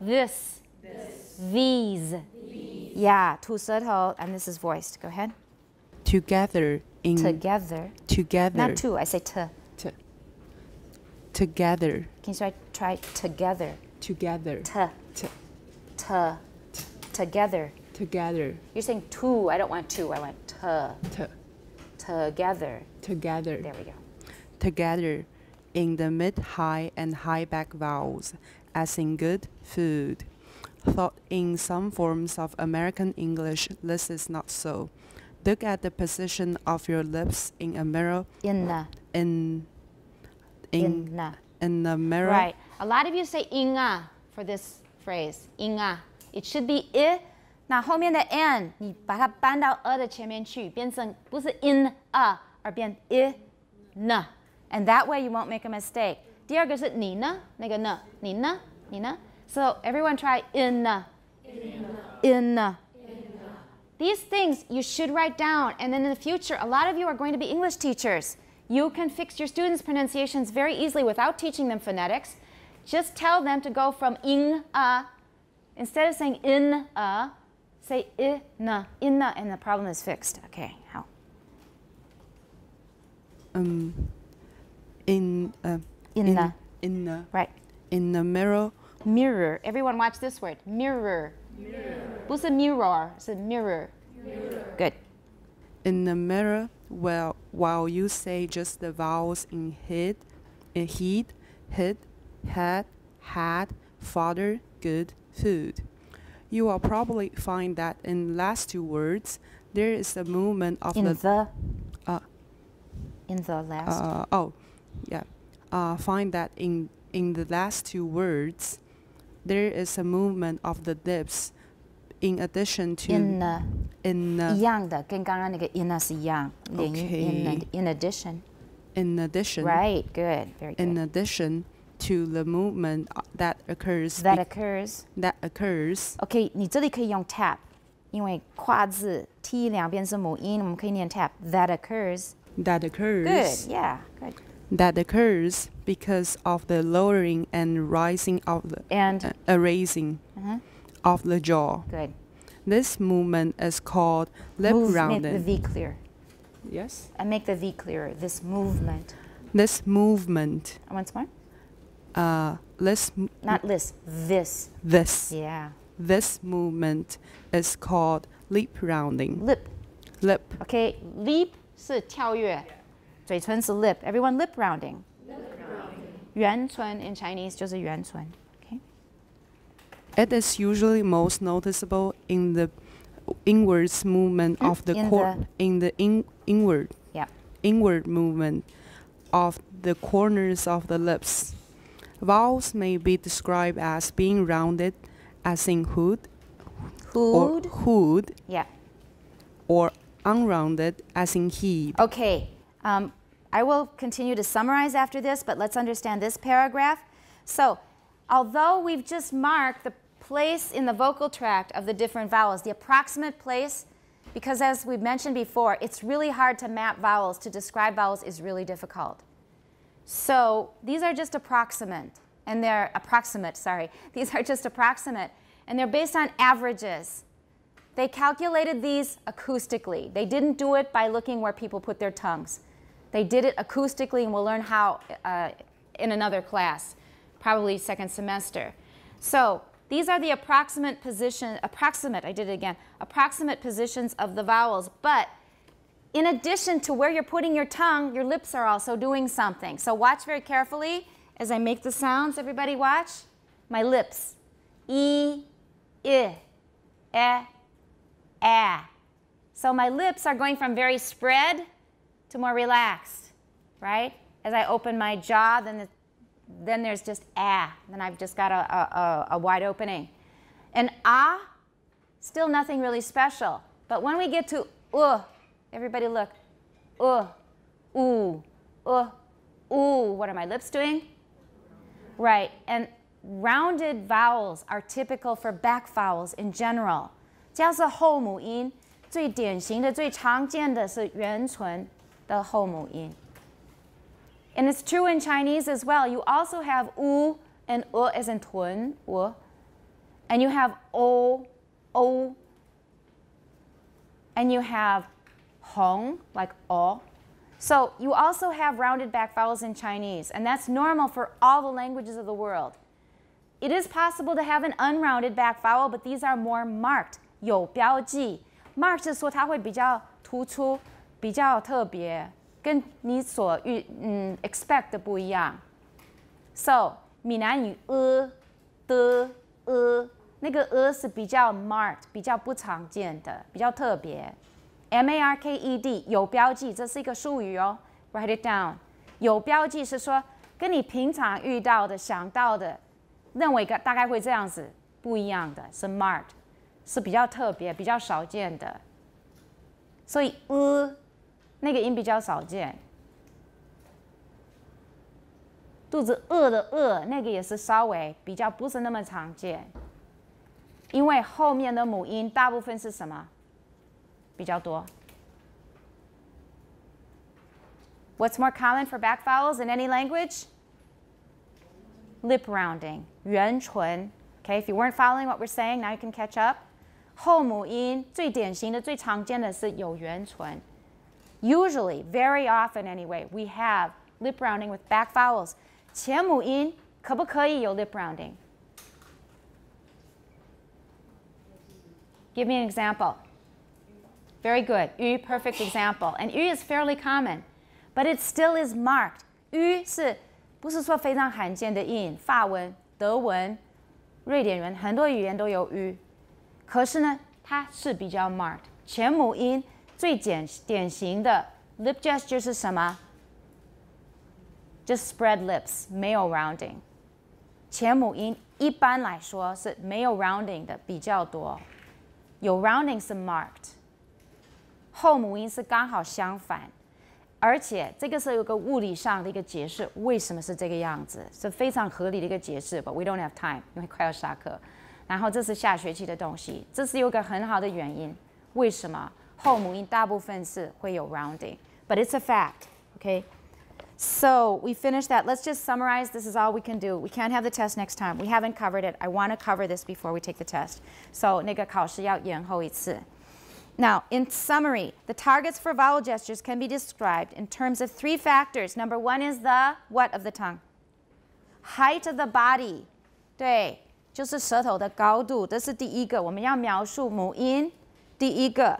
This. These. Yeah, 吐舌头 and this is voiced. Go ahead. Together in Together. together. Not to. I say to. T- together. Can you try, try together? Together. To. T- To. Together. together. You're saying to. I don't want to. I want to. T- Together. together. There we go. together in the mid high and high back vowels, as in good food. Thought in some forms of American English, this is not so. Look at the position of your lips in a mirror In the. in in In the. in the mirror. Right. A lot of you say inga for this phrase. Inga. It should be i. 那后面的 n 你把它搬到 a 的前面去，变成不是 in a，而变 i n。 And that way you won't make a mistake. 第二个是你呢，那个呢，你呢，你呢。So everyone try in. In. These things you should write down, and then in the future, a lot of you are going to be English teachers. You can fix your students' pronunciations very easily without teaching them phonetics. Just tell them to go from ing a, instead of saying in a, say i na, in na, and the problem is fixed. Okay, how? Um, in uh, In in the. in the Right. in the mirror. Mirror. Everyone watch this word. Mirror. Mirror. 不是 mirror, 是 mirror. Good. in the mirror while while you say just the vowels in head, in heat, hit, had, had, father, good, food. You will probably find that in last two words there is a movement of In the the. uh, In the last. uh, oh yeah uh, find that in in the last two words there is a movement of the lips in addition to in the. in the 一样的，跟刚刚那个 in 是一样，连音 in Okay. in addition. In addition, Right, good, very in good. addition to the movement uh, that occurs That be- occurs. that occurs OK，你这里可以用 tap，因为跨字 t 两边是母音，我们可以念 tap。That occurs. that Good, occurs yeah, good. that occurs because of the lowering and rising of the And uh, uh, raising uh-huh, of the jaw. good. This movement is called lip Move, make the rounding. V clear. Yes. And make the V clearer. This movement. This movement, Once more. uh, this m- Not this. This. this Yeah. this movement is called lip rounding. Lip. Lip OK, leap 是跳跃， 嘴唇是 lip. Everyone lip rounding. 圆唇 in Chinese 就是圆唇。OK. It is usually most noticeable in the inwards movement Mm, of the in cor- in the in- inward Yeah. inward movement of the corners of the lips. Vowels may be described as being rounded, as in hood or Hood. hood, Yeah. or unrounded, as in heed. Okay, um, I will continue to summarize after this, but let's understand this paragraph. So, although we've just marked the place in the vocal tract of the different vowels, the approximate place, because as we've mentioned before, it's really hard to map vowels, to describe vowels is really difficult. So these are just approximate, and they're approximate, sorry. These are just approximate, and they're based on averages. They calculated these acoustically. They didn't do it by looking where people put their tongues. They did it acoustically, and we'll learn how uh, in another class, probably second semester. So these are the approximate position, approximate, I did it again, approximate positions of the vowels. But in addition to where you're putting your tongue, your lips are also doing something. So watch very carefully as I make the sounds. Everybody watch. My lips. E, I, E, A. So my lips are going from very spread to more relaxed, right? As I open my jaw, then, the, then there's just ah. Then I've just got a, a, a wide opening. And ah, still nothing really special. But when we get to uh, everybody look, uh, ooh, uh, ooh, what are my lips doing? Right, and rounded vowels are typical for back vowels in general. 这样是后母音，最典型的、最常见的是圆唇 的后母音。And it's true in Chinese as well. You also have u and e as in 臀 u, and you have o, o, and you have hong like o. So you also have rounded back vowels in Chinese, and that's normal for all the languages of the world. It is possible to have an unrounded back vowel, but these are more marked. 有标记，marked 是说它会比较突出， 比较特别，跟你所预嗯 expect 的不一样。So 闽南语呃的呃那个呃是比较 marked，比较不常见的，比较特别。M A R K E D 有标记，这是一个术语哦，write it down。有标记是说跟你平常遇到的、想到的、认为个大概会这样子不一样的，是 mark，是比较特别、比较少见的。所以呃那个音比较少见。肚子饿的饿，那个也是稍微比较不是那么常见，因为后面的母音大部分是什么？比较多。What's more common for back vowels in any language? Lip rounding, 圆唇. Okay, if you weren't following what we're saying, now you can catch up. 后母音最典型的、最常见的是有圆唇。Usually, very often anyway, we have lip rounding with back vowels. 前母音可不可以有 lip rounding? Give me an example. Very good. Yu, perfect example. And yu is fairly common, but it still is marked. Yu 是不是说非常罕见的音？法文、德文、瑞典文很多语言都有 yu，可是呢，它是比较 marked。前母音 最典典型的 lip gesture 是什么？Just spread lips，没有 rounding。前母音一般来说是没有 rounding 的比较多，有 rounding 是 marked。后母音是刚好相反而且这个是有个物理上的一个解释，为什么是这个样子，是非常合理的一个解释。But we don't have time，因为快要下课。然后这是下学期的东西，这是有个很好的原因，为什么后母音大部分是会有 rounding，but it's a fact。Okay. So we finished that. Let's just summarize. This is all we can do. We can't have the test next time. We haven't covered it. I want to cover this before we take the test. So 那个考试要延后一次。now, in summary, the targets for vowel gestures can be described in terms of three factors. Number one is the what of the tongue? Height of the body. 对，就是舌头的高度，这是第一个。我们要描述母音，第一个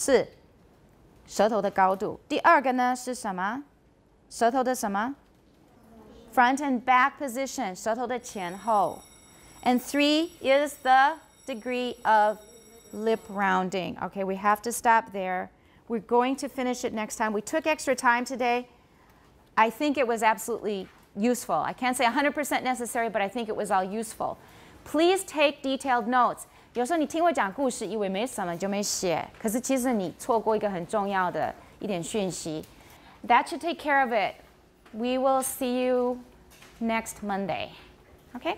是舌头的高度。第二个呢是什么？舌头的什么？Front and back position，舌头的前后。And three is the degree of lip rounding. Okay, we have to stop there. We're going to finish it next time. We took extra time today. I think it was absolutely useful. I can't say 100% necessary, but I think it was all useful. Please take detailed notes. 有时候你听我讲故事，以为没什么就没写，可是其实你错过一个很重要的一点讯息。That should take care of it. We will see you next Monday. Okay?